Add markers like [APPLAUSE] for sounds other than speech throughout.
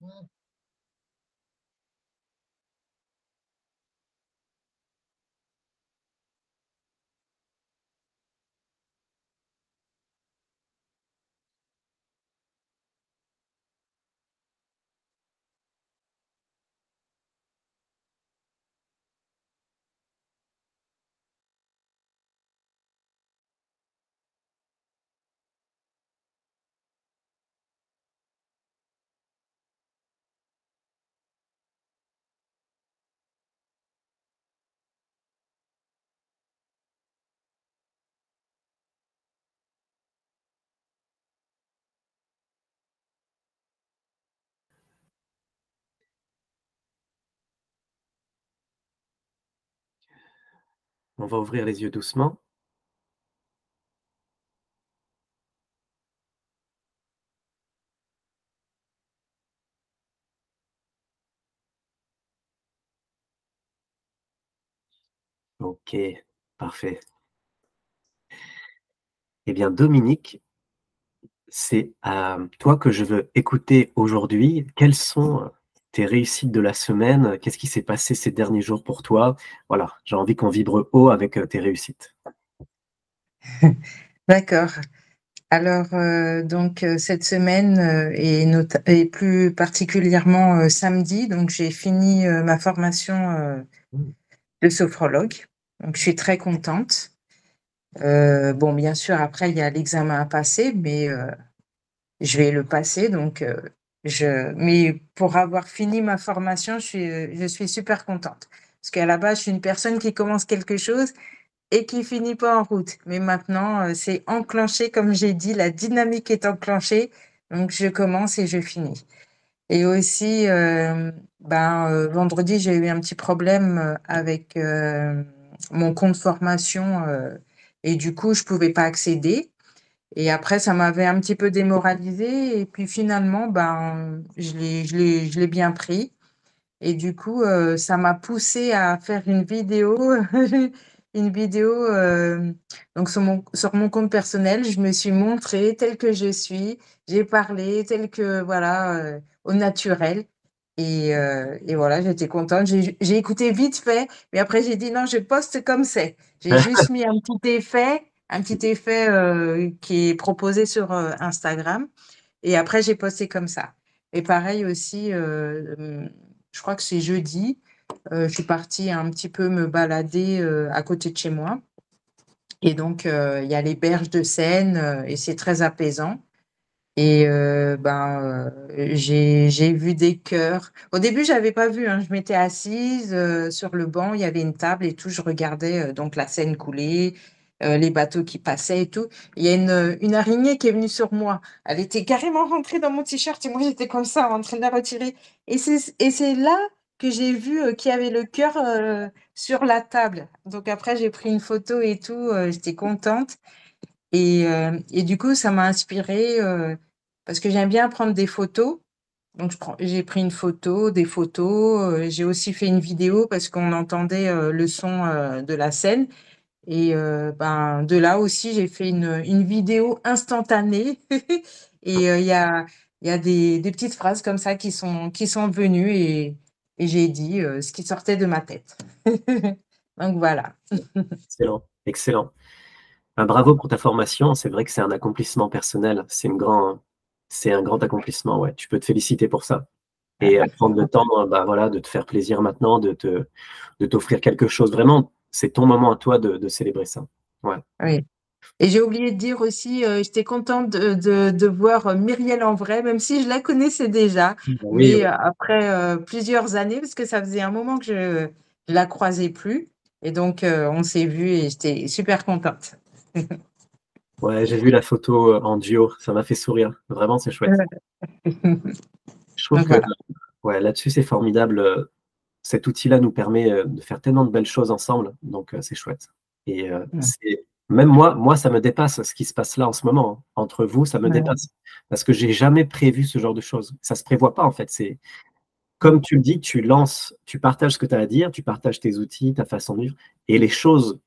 Mmh. On va ouvrir les yeux doucement. OK, parfait. Eh bien, Dominique c'est à toi que je veux écouter aujourd'hui. Quelles sont tes réussites de la semaine? Qu'est-ce qui s'est passé ces derniers jours pour toi? Voilà, j'ai envie qu'on vibre haut avec, heu, tes réussites. [LAUGHS] D'accord. Alors, heu, donc, heu, cette semaine, heu, et et plus particulièrement, samedi, donc j'ai fini, ma formation, de sophrologue. Donc je suis très contente. Bon, bien sûr, après il y a l'examen à passer, mais, je vais le passer donc, mais pour avoir fini ma formation, je suis, super contente. Parce qu'à la base, je suis une personne qui commence quelque chose et qui finit pas en route. Mais maintenant, heu, c'est enclenché comme j'ai dit, la dynamique est enclenchée, donc je commence et je finis. Et aussi, hem, ben, heu, vendredi, j'ai eu un petit problème, avec, mon compte formation, et du coup, je pouvais pas accéder. Et après ça m'avait un petit peu démoralisée et puis finalement, ben, je l'ai bien pris. Et du coup, heu, ça m'a poussée à faire une vidéo [LAUGHS] une vidéo, hem, donc sur mon sur mon compte personnel, je me suis montrée telle que je suis. J'ai parlé tel que voilà, heu, au naturel et et voilà, j'étais contente. J'ai écouté vite fait, mais après j'ai dit: «Non, je poste comme c'est». J'ai [LAUGHS] juste mis un petit effet un petit effet, heu, qui est proposé sur, heu, Instagram et après j'ai posté comme ça. Et pareil aussi, heu, hem, je crois que c'est jeudi, je suis partie un petit peu me balader, à côté de chez moi. Et donc, il y a les berges de Seine, et c'est très apaisant. Et ben, j'ai vu des cœurs. Au début, j'avais pas vu, hein, je m'étais assise, sur le banc, il y avait une table et tout, je regardais, donc la Seine couler, heu, les bateaux qui passaient et tout. Il y a une, heu, une araignée qui est venue sur moi. Elle était carrément rentrée dans mon t-shirt et moi j'étais comme ça en train de la retirer. Et c'est là que j'ai vu, heu, qu'il y avait le cœur, heu, sur la table. Donc après j'ai pris une photo et tout, j'étais contente. Et et du coup, ça m'a inspirée, parce que j'aime bien prendre des photos. Donc j'ai pris une photo, des photos, j'ai aussi fait une vidéo parce qu'on entendait, le son, de la Seine. Et heu, ben, de là aussi, j'ai fait une, une vidéo instantanée. [LAUGHS] Et heu, il y a y a des des petites phrases comme ça qui sont qui sont venues et et j'ai dit, heu, ce qui sortait de ma tête. [LAUGHS] Donc voilà. Excellent, excellent. Ben, bravo pour ta formation. C'est vrai que c'est un accomplissement personnel. C'est grand un grand accomplissement, ouais. Tu peux te féliciter pour ça. Et prendre le temps, bah, voilà, de te faire plaisir maintenant, de te de t'offrir quelque chose. Vraiment, c'est ton moment à toi de de célébrer ça. Ouais. Oui. Et j'ai oublié de dire aussi, heu, j'étais contente de de de voir, heu, Myriel en vrai, même si je la connaissais déjà. Oui, Mais oui. après, plusieurs années, parce que ça faisait un moment que je je la croisais plus. Et donc, on s'est vus et j'étais super contente. [LAUGHS] Ouais, j'ai vu la photo, en duo, ça m'a fait sourire. Vraiment, c'est chouette. [LAUGHS] Je trouve Donc que, voilà. ouais, là-dessus, c'est formidable, cet outil-là nous permet, heu, de faire tellement de belles choses ensemble, donc heu, c'est chouette. Et c'est même moi moi, ça me dépasse ce qui se passe là en ce moment, hein. Entre vous, ça me Ouais. dépasse. Parce que j'ai jamais prévu ce genre de choses. Ça se prévoit pas en fait, c'est comme tu le dis, tu lances tu partages ce que tu as à dire, tu partages tes outils, ta façon de vivre et les choses,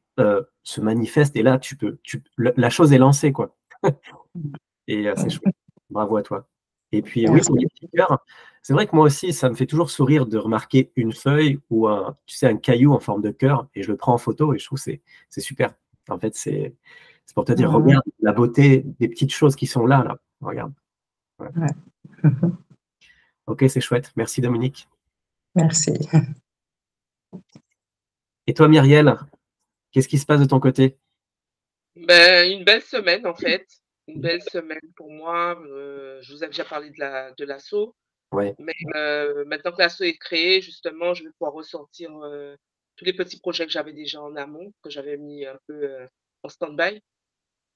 se manifestent et là, tu peux tu le la chose est lancée, quoi. [LAUGHS] Et c'est chouette. Bravo à toi. Et puis oui, pour les Merci. C'est vrai que moi aussi, ça me fait toujours sourire de remarquer une feuille ou un, tu sais, un caillou en forme de cœur et je le prends en photo et je trouve que c'est super. En fait, c'est pour te dire, mmh. regarde la beauté des petites choses qui sont là. là. Regarde. [LAUGHS] ok, c'est chouette. Merci Dominique. Merci. [LAUGHS] Et toi, Myriel, qu'est-ce qui se passe de ton côté? Ben, Une belle semaine, en fait. Une belle semaine pour moi. Euh, je vous avais déjà parlé de l'assaut. Ouais. Mais euh, maintenant que l'assaut est créé, justement, je vais pouvoir ressortir euh, tous les petits projets que j'avais déjà en amont, que j'avais mis un peu en stand-by.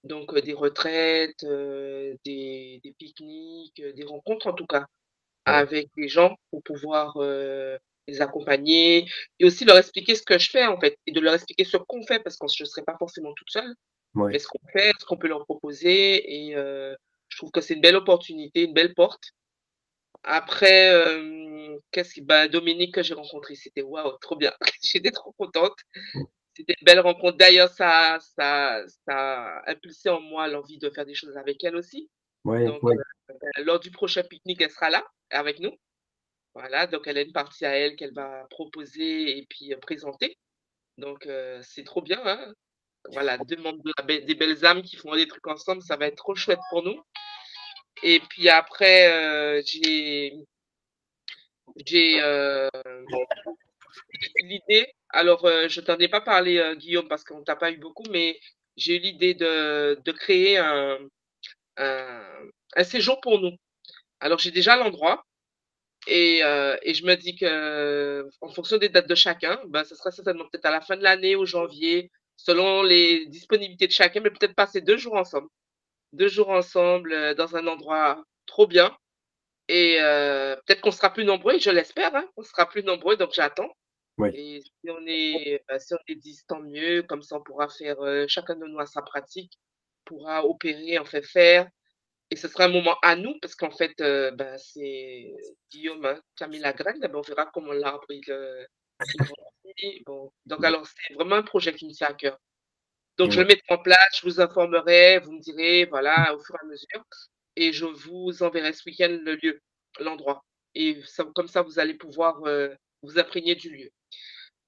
Donc, des retraites, des, des pique-niques, des rencontres en tout cas, avec des gens pour pouvoir les accompagner et aussi leur expliquer ce que je fais en fait et de leur expliquer ce qu'on fait parce que je ne serai pas forcément toute seule. Mais ce qu'on fait, ce qu'on peut leur proposer et euh, je trouve que c'est une belle opportunité, une belle porte. Après, euh, qu'est-ce qui, bah, Dominique que j'ai rencontré, c'était waouh, trop bien. [LAUGHS] J'étais trop contente. C'était une belle rencontre. D'ailleurs, ça, ça, ça a impulsé en moi l'envie de faire des choses avec elle aussi. Donc, euh, lors du prochain pique-nique, elle sera là avec nous. Voilà, donc elle a une partie à elle qu'elle va proposer et puis présenter. Donc c'est trop bien. Hein voilà, deux membres des belles âmes qui font des trucs ensemble, ça va être trop chouette pour nous. Et puis après, j'ai j'ai l'idée. Alors, je t'en ai pas parlé, Guillaume, parce qu'on t'a pas eu beaucoup, mais j'ai eu l'idée de, de, créer un, un, séjour pour nous. Alors, j'ai déjà l'endroit. Et, euh, et, je me dis que, en fonction des dates de chacun, ben, ce sera certainement peut-être à la fin de l'année ou janvier, selon les disponibilités de chacun, mais peut-être passer deux jours ensemble. Deux jours ensemble euh, dans un endroit trop bien. Et euh, peut-être qu'on sera plus nombreux, je l'espère, hein, on sera plus nombreux, donc j'attends. Oui. Et si on est, ben, si on est 10, tant mieux, comme ça on pourra faire, euh, chacun de nous à sa pratique, pourra opérer, en fait faire, et ce sera un moment à nous, parce qu'en fait, euh, ben, c'est Guillaume hein, qui a mis la graine. Ben, on verra comment l'arbre il, bon. Donc, alors, c'est vraiment un projet qui me tient à cœur. Donc, je le mettrai en place, je vous informerai, vous me direz, voilà, au fur et à mesure. Et je vous enverrai ce week-end le lieu, l'endroit. Et comme ça, vous allez pouvoir euh, vous imprégner du lieu.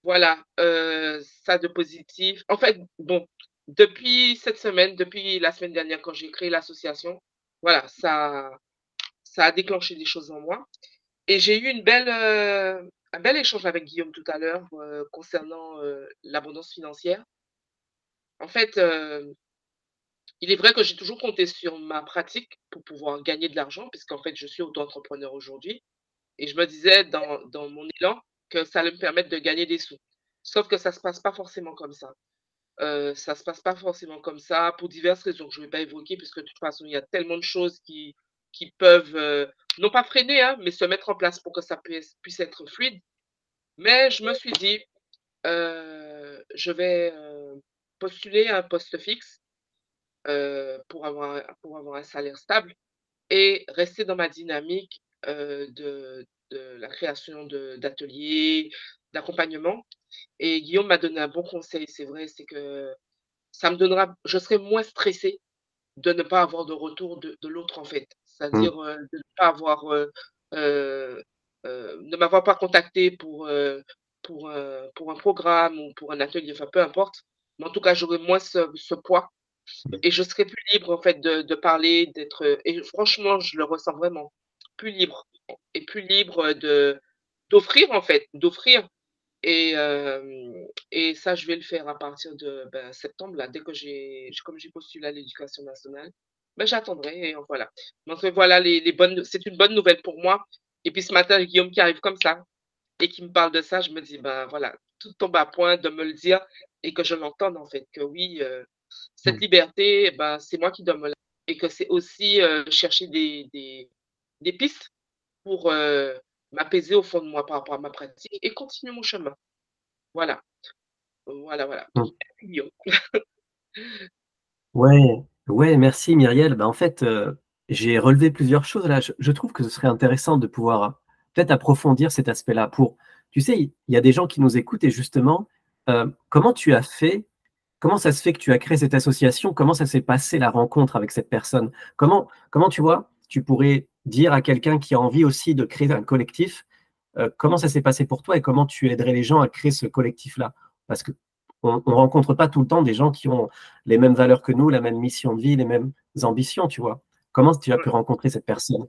Voilà, ça de positif. En fait, bon, depuis cette semaine, depuis la semaine dernière, quand j'ai créé l'association, voilà, ça, ça a déclenché des choses en moi. Et j'ai eu une belle, euh, un bel échange avec Guillaume tout à l'heure euh, concernant euh, l'abondance financière. En fait, il est vrai que j'ai toujours compté sur ma pratique pour pouvoir gagner de l'argent, puisqu'en fait, je suis auto-entrepreneur aujourd'hui. Et je me disais dans, mon élan que ça allait me permettre de gagner des sous. Sauf que ça ne se passe pas forcément comme ça. Euh, ça ne se passe pas forcément comme ça pour diverses raisons que je ne vais pas évoquer, puisque de toute façon, il y a tellement de choses qui, peuvent, euh, non pas freiner, hein, mais se mettre en place pour que ça puisse, être fluide. Mais je me suis dit, euh, je vais postuler à un poste fixe pour, avoir, pour avoir un salaire stable et rester dans ma dynamique de, de la création d'ateliers, d'accompagnement. Et Guillaume m'a donné un bon conseil, c'est vrai, c'est que ça me donnera, je serai moins stressée de ne pas avoir de retour de, de l'autre en fait. C'est-à-dire mmh. euh, de ne pas avoir, euh, euh, ne m'avoir pas contacté pour, pour, pour un programme ou pour un atelier, enfin peu importe. Mais en tout cas, j'aurai moins ce, ce, poids mmh. et je serai plus libre en fait de, de parler, d'être. Et franchement, je le ressens vraiment plus libre et plus libre de d'offrir en fait, d'offrir et, et ça, je vais le faire à partir de ben, septembre, là, dès que j'ai, comme j'ai postulé à l'éducation nationale, ben, j'attendrai et voilà. Donc voilà, les, les bonnes, c'est une bonne nouvelle pour moi. Et puis ce matin, Guillaume qui arrive comme ça et qui me parle de ça, je me dis, ben voilà, tout tombe à point de me le dire et que je l'entende en fait, que oui, cette mmh. liberté, ben, c'est moi qui dois me la... Et que c'est aussi chercher des, des, des, pistes pour m'apaiser au fond de moi par rapport à ma pratique et continuer mon chemin. Voilà. Voilà, voilà. Mmh. ouais, ouais, merci Myriel. Ben, en fait, euh, j'ai relevé plusieurs choses là. Je, trouve que ce serait intéressant de pouvoir euh, peut-être approfondir cet aspect-là. Pour, tu sais, il y a des gens qui nous écoutent et justement, euh, comment tu as fait Comment ça se fait que tu as créé cette association? Comment ça s'est passé la rencontre avec cette personne? Comment, comment tu vois tu pourrais dire à quelqu'un qui a envie aussi de créer un collectif, euh, comment ça s'est passé pour toi et comment tu aiderais les gens à créer ce collectif-là? Parce qu'on ne rencontre pas tout le temps des gens qui ont les mêmes valeurs que nous, la même mission de vie, les mêmes ambitions, tu vois. Comment tu as pu rencontrer cette personne?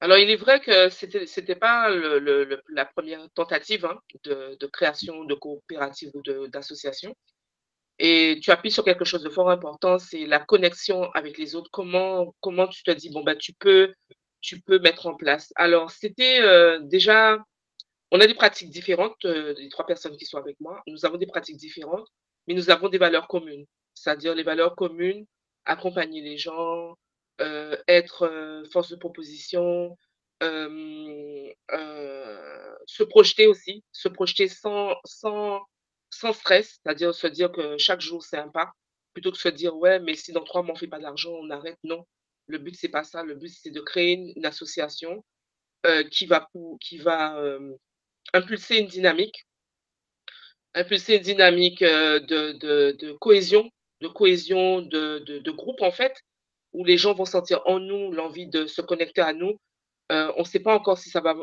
Alors, il est vrai que ce n'était pas la première tentative hein, de, création de coopérative ou d'association. Et tu appuies sur quelque chose de fort important, c'est la connexion avec les autres. Comment, comment tu te dis, bon, bah, tu, peux, tu peux mettre en place? Alors, c'était euh, déjà, on a des pratiques différentes, euh, les trois personnes qui sont avec moi. Nous avons des pratiques différentes, mais nous avons des valeurs communes. C'est-à-dire les valeurs communes, accompagner les gens, être euh, force de proposition, euh, se projeter aussi, se projeter sans, stress, c'est-à-dire se dire que chaque jour c'est un pas, plutôt que se dire ouais, mais si dans trois mois on ne fait pas d'argent, on arrête. Non, le but c'est pas ça. Le but c'est de créer une, association qui va, qui va impulser une dynamique, impulser une dynamique de, cohésion, de cohésion de, groupe en fait, où les gens vont sentir en nous l'envie de se connecter à nous. Euh, on ne sait pas encore si ça va.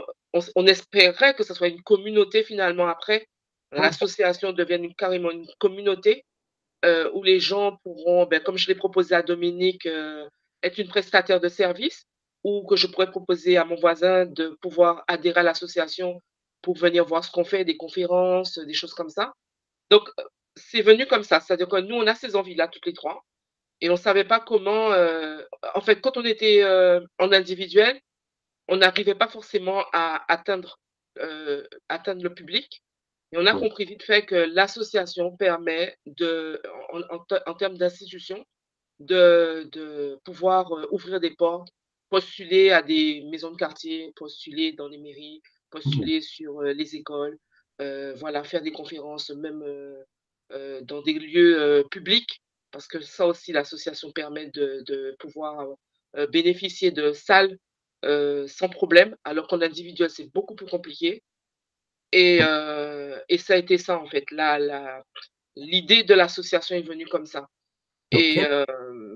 On, espérait que ce soit une communauté finalement après. L'association devienne carrément une communauté euh, où les gens pourront, ben, comme je l'ai proposé à Dominique, euh, être une prestataire de service ou que je pourrais proposer à mon voisin de pouvoir adhérer à l'association pour venir voir ce qu'on fait, des conférences, des choses comme ça. Donc, c'est venu comme ça. C'est-à-dire que nous, on a ces envies-là, toutes les trois et on ne savait pas comment. Euh, en fait, quand on était euh, en individuel, on n'arrivait pas forcément à atteindre, euh, atteindre le public. Et on a compris vite fait que l'association permet, de, en, termes d'institution, de, de, pouvoir ouvrir des portes, postuler à des maisons de quartier, postuler dans les mairies, postuler sur les écoles, voilà, faire des conférences même dans des lieux publics parce que ça aussi, l'association permet de, pouvoir euh, bénéficier de salles euh, sans problème, alors qu'en individuel, c'est beaucoup plus compliqué. Et, euh, et, ça a été ça, en fait. L'idée de l'association est venue comme ça. Et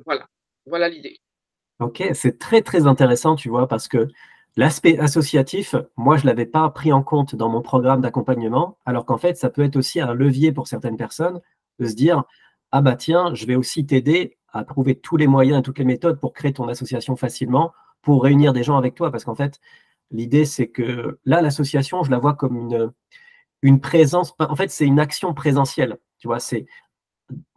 voilà, voilà l'idée. Ok, c'est très, très intéressant, tu vois, parce que L'aspect associatif, moi, je ne l'avais pas pris en compte dans mon programme d'accompagnement, alors qu'en fait, ça peut être aussi un levier pour certaines personnes de se dire, ah bah tiens, je vais aussi t'aider à trouver tous les moyens et toutes les méthodes pour créer ton association facilement, pour réunir des gens avec toi. Parce qu'en fait, l'idée, c'est que là, l'association, je la vois comme une, une présence. En fait, c'est une action présentielle. Tu vois, c'est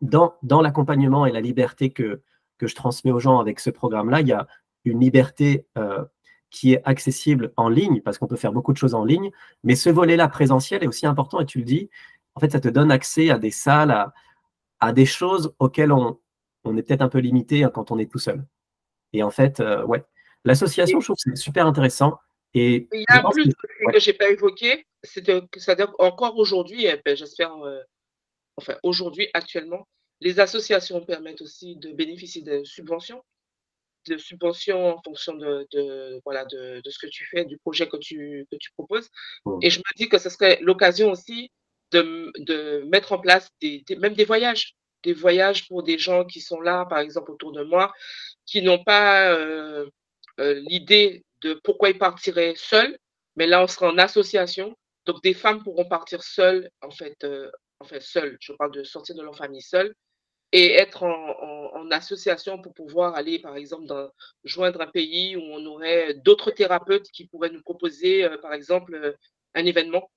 dans, dans l'accompagnement et la liberté que, que je transmets aux gens avec ce programme-là, il y a une liberté euh, qui est accessible en ligne, parce qu'on peut faire beaucoup de choses en ligne, mais ce volet-là présentiel est aussi important, et tu le dis, en fait, ça te donne accès à des salles, à, à des choses auxquelles on, on est peut-être un peu limité hein, quand on est tout seul. Et en fait, euh, ouais, l'association, je trouve que c'est super intéressant. Et il y a un plus que, que je n'ai pas évoqué, c'est-à-dire encore aujourd'hui, ben, j'espère, euh, enfin aujourd'hui, actuellement, les associations permettent aussi de bénéficier de subventions, de subventions en fonction de, de voilà, de, de, ce que tu fais, du projet que tu, que tu proposes. Mmh. Et je me dis que ce serait l'occasion aussi de, mettre en place des, même des voyages, des voyages pour des gens qui sont là, par exemple, autour de moi, qui n'ont pas euh, euh, l'idée de pourquoi ils partiraient seuls, mais là, on sera en association. Donc, des femmes pourront partir seules, en fait, euh, en fait seules, je parle de sortir de leur famille seule, et être en, association pour pouvoir aller, par exemple, joindre un pays où on aurait d'autres thérapeutes qui pourraient nous proposer, par exemple, un événement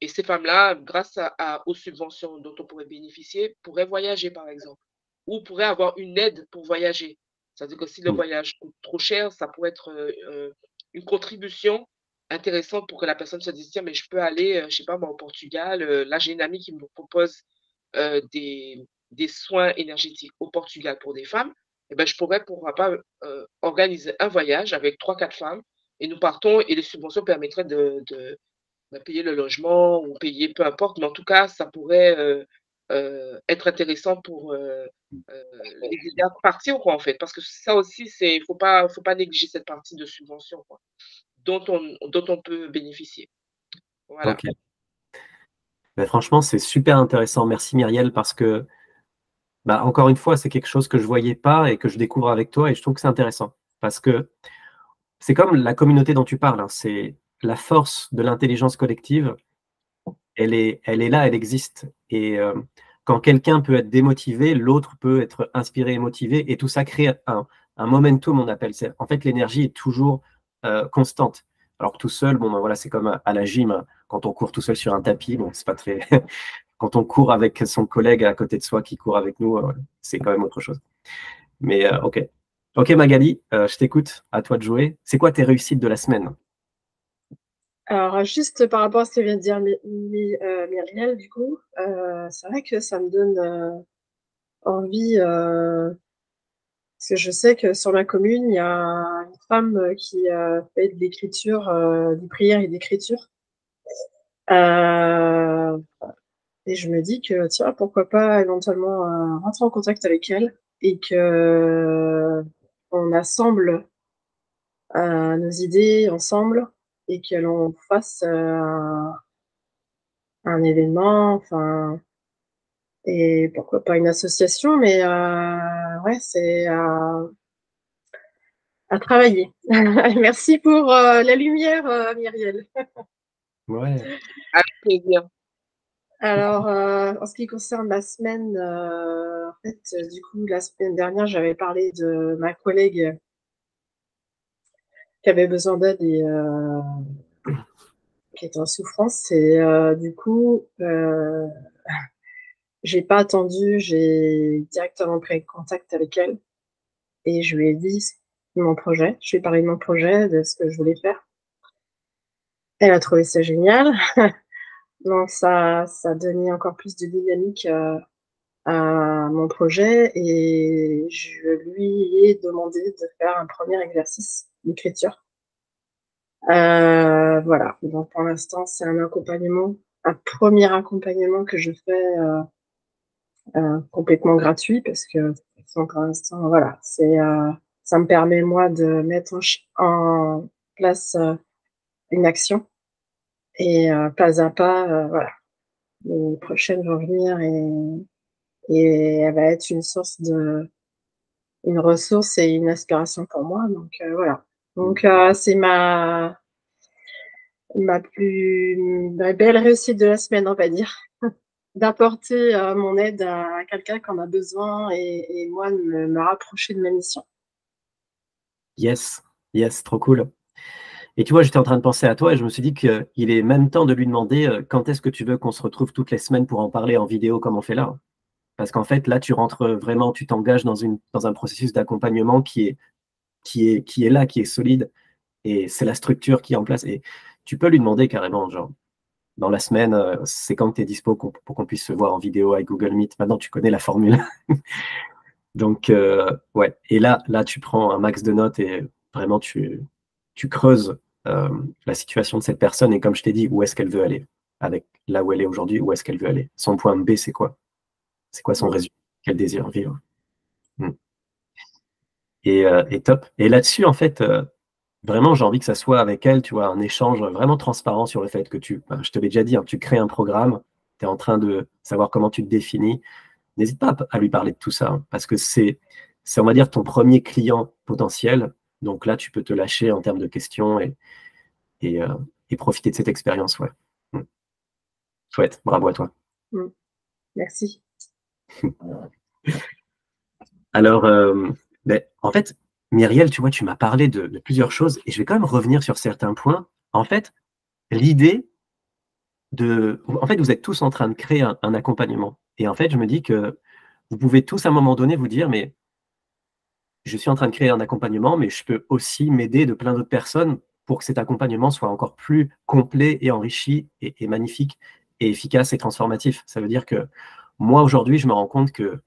et ces femmes-là, grâce à, aux subventions dont on pourrait bénéficier, pourraient voyager, par exemple, ou pourraient avoir une aide pour voyager. C'est-à-dire que si le voyage coûte trop cher, ça pourrait être euh, euh, une contribution intéressante pour que la personne se dise, tiens, mais je peux aller, euh, je ne sais pas, moi, au Portugal. là, j'ai une amie qui me propose des, des, soins énergétiques au Portugal pour des femmes. Et eh ben, je pourrais, pourquoi pas, organiser un voyage avec trois, quatre femmes et nous partons et les subventions permettraient de payer le logement ou payer, peu importe, mais en tout cas, ça pourrait euh, euh, être intéressant pour euh, les aider à en fait. Parce que ça aussi, il ne faut pas, faut pas négliger cette partie de subvention quoi, dont, on, dont on peut bénéficier. Voilà. Ben, franchement, c'est super intéressant. Merci Myriel, parce que, bah, encore une fois, c'est quelque chose que je ne voyais pas et que je découvre avec toi et je trouve que c'est intéressant. Parce que c'est comme la communauté dont tu parles. Hein. c'est la force de l'intelligence collective. Elle est, là, elle existe. Et euh, quand quelqu'un peut être démotivé, l'autre peut être inspiré et motivé. Et tout ça crée un, momentum, on appelle. ça. En fait, l'énergie est toujours euh, constante. Alors tout seul, bon, ben c'est comme à la gym, hein. quand on court tout seul sur un tapis, bon, c'est [LAUGHS] quand on court avec son collègue à côté de soi qui court avec nous, euh, c'est quand même autre chose. Mais ok. Ok Magali, je t'écoute, à toi de jouer. C'est quoi tes réussites de la semaine? Alors juste par rapport à ce que vient de dire Myriel, du coup, c'est vrai que ça me donne envie parce que je sais que sur la commune, il y a une femme euh, qui euh, fait de l'écriture, euh, des prières et d'écriture. et je me dis que, tiens, pourquoi pas éventuellement rentrer en contact avec elle et que on assemble nos idées ensemble et que l'on fasse un événement, enfin, et pourquoi pas une association, mais euh, ouais, c'est à, à travailler. [LAUGHS] Merci pour euh, la lumière, euh, Myriel. [LAUGHS] ouais. Avec plaisir. Alors, en ce qui concerne la semaine, en fait, du coup, la semaine dernière, j'avais parlé de ma collègue qui avait besoin d'aide et qui était en souffrance. Et du coup, j'ai pas attendu, j'ai directement pris contact avec elle et je lui ai dit mon projet. Je lui ai parlé de mon projet, de ce que je voulais faire. Elle a trouvé ça génial. [LAUGHS] Donc ça, ça a donné encore plus de dynamique euh, à mon projet et je lui ai demandé de faire un premier exercice d'écriture. Euh, voilà. Donc pour l'instant, c'est un accompagnement, un premier accompagnement que je fais euh, euh, complètement gratuit parce que pour l'instant, voilà, c'est, ça me permet moi de mettre en, place une action et pas à pas, voilà, les prochaines vont venir et, et elle va être une source de, une ressource et une inspiration pour moi. Donc voilà. Donc c'est ma ma plus belle réussite de la semaine, on va dire d'apporter euh, mon aide à quelqu'un qui en a besoin et, moi de me, rapprocher de ma mission. Yes, yes, trop cool. Et tu vois, j'étais en train de penser à toi et je me suis dit qu'il est même temps de lui demander euh, quand est-ce que tu veux qu'on se retrouve toutes les semaines pour en parler en vidéo comme on fait là? Parce qu'en fait, là, tu rentres vraiment, tu t'engages dans, une, dans un processus d'accompagnement qui est, qui, est, qui est là, qui est solide. Et c'est la structure qui est en place. Et tu peux lui demander carrément, genre, dans la semaine, euh, c'est quand tu es dispo pour qu'on puisse se voir en vidéo avec Google Meet? Maintenant, tu connais la formule. [LAUGHS] Donc, euh, ouais. Et là, là, tu prends un max de notes et vraiment, tu, tu creuses euh, la situation de cette personne et comme je t'ai dit, où est-ce qu'elle veut aller? Avec là où elle est aujourd'hui, où est-ce qu'elle veut aller? Son point B, c'est quoi? C'est quoi son résultat Quel désire vivre? Et, et, top. Et là-dessus, en fait, vraiment, j'ai envie que ça soit avec elle, tu vois, un échange vraiment transparent sur le fait que tu, ben, je te l'ai déjà dit, hein, tu crées un programme, tu es en train de savoir comment tu te définis. N'hésite pas à lui parler de tout ça, hein, parce que c'est, c'est, on va dire, ton premier client potentiel. Donc là, tu peux te lâcher en termes de questions et, et, euh, profiter de cette expérience. Ouais. Mmh. Chouette, bravo à toi. Mmh. Merci. [LAUGHS] Alors, euh, ben, en fait, Myriel, tu vois, tu m'as parlé de, plusieurs choses et je vais quand même revenir sur certains points. En fait, l'idée de. En fait, vous êtes tous en train de créer un, accompagnement. Et en fait, je me dis que vous pouvez tous à un moment donné vous dire, mais je suis en train de créer un accompagnement, mais je peux aussi m'aider de plein d'autres personnes pour que cet accompagnement soit encore plus complet et enrichi et, et, magnifique et efficace et transformatif. Ça veut dire que moi, aujourd'hui, je me rends compte que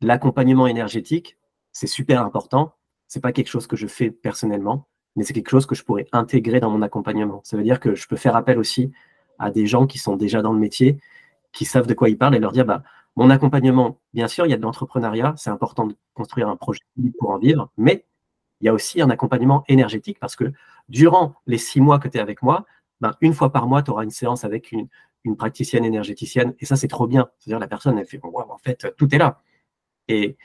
l'accompagnement énergétique, c'est super important c'est pas quelque chose que je fais personnellement, mais c'est quelque chose que je pourrais intégrer dans mon accompagnement. Ça veut dire que je peux faire appel aussi à des gens qui sont déjà dans le métier, qui savent de quoi ils parlent et leur dire bah, mon accompagnement, bien sûr, il y a de l'entrepreneuriat, c'est important de construire un projet pour en vivre, mais il y a aussi un accompagnement énergétique parce que durant les six mois que tu es avec moi, ben, une fois par mois, tu auras une séance avec une, praticienne énergéticienne et ça, c'est trop bien. C'est-à-dire, la personne, elle fait en fait, tout est là. Et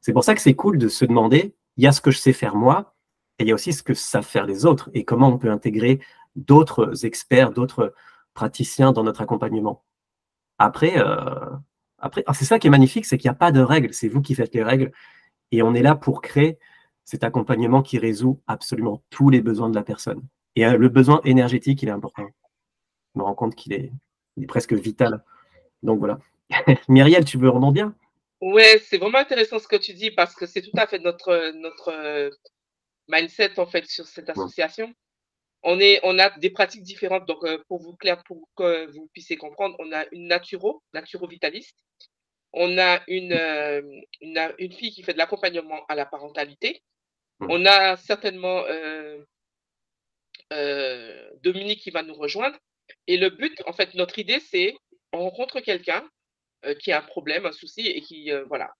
c'est pour ça que c'est cool de se demander il y a ce que je sais faire moi, Et il y a aussi ce que savent faire les autres et comment on peut intégrer d'autres experts, d'autres praticiens dans notre accompagnement. Après, euh, après c'est ça qui est magnifique, c'est qu'il n'y a pas de règles, c'est vous qui faites les règles et on est là pour créer cet accompagnement qui résout absolument tous les besoins de la personne. Et euh, le besoin énergétique, il est important. Je me rends compte qu'il est, est, presque vital. Donc voilà. [LAUGHS] Myriel, tu veux rebondir? Ouais, c'est vraiment intéressant ce que tu dis parce que c'est tout à fait notre, notre euh, mindset en fait sur cette association. On, est, on a des pratiques différentes. Donc, euh, pour vous clair, pour que vous puissiez comprendre, on a une naturo, naturo-vitaliste. On a une, euh, une, une, fille qui fait de l'accompagnement à la parentalité. On a certainement Dominique qui va nous rejoindre. Et le but, en fait, notre idée, c'est on rencontre quelqu'un euh, qui a un problème, un souci, et qui, euh, voilà,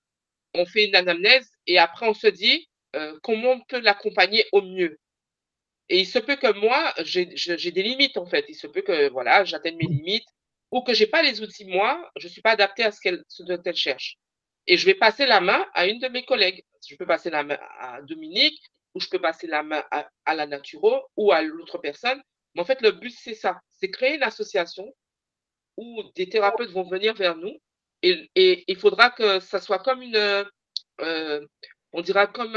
on fait une anamnèse et après on se dit euh, comment on peut l'accompagner au mieux? Et il se peut que moi, j'ai des limites en fait. Il se peut que voilà, j'atteigne mes limites ou que j'ai pas les outils moi, je suis pas adapté à ce qu'elle ce dont elle cherche. Et je vais passer la main à une de mes collègues. Je peux passer la main à Dominique ou je peux passer la main à, à la Naturo ou à l'autre personne. Mais en fait, le but c'est ça, c'est créer une association où des thérapeutes vont venir vers nous et, il faudra que ça soit comme une, euh, on dira comme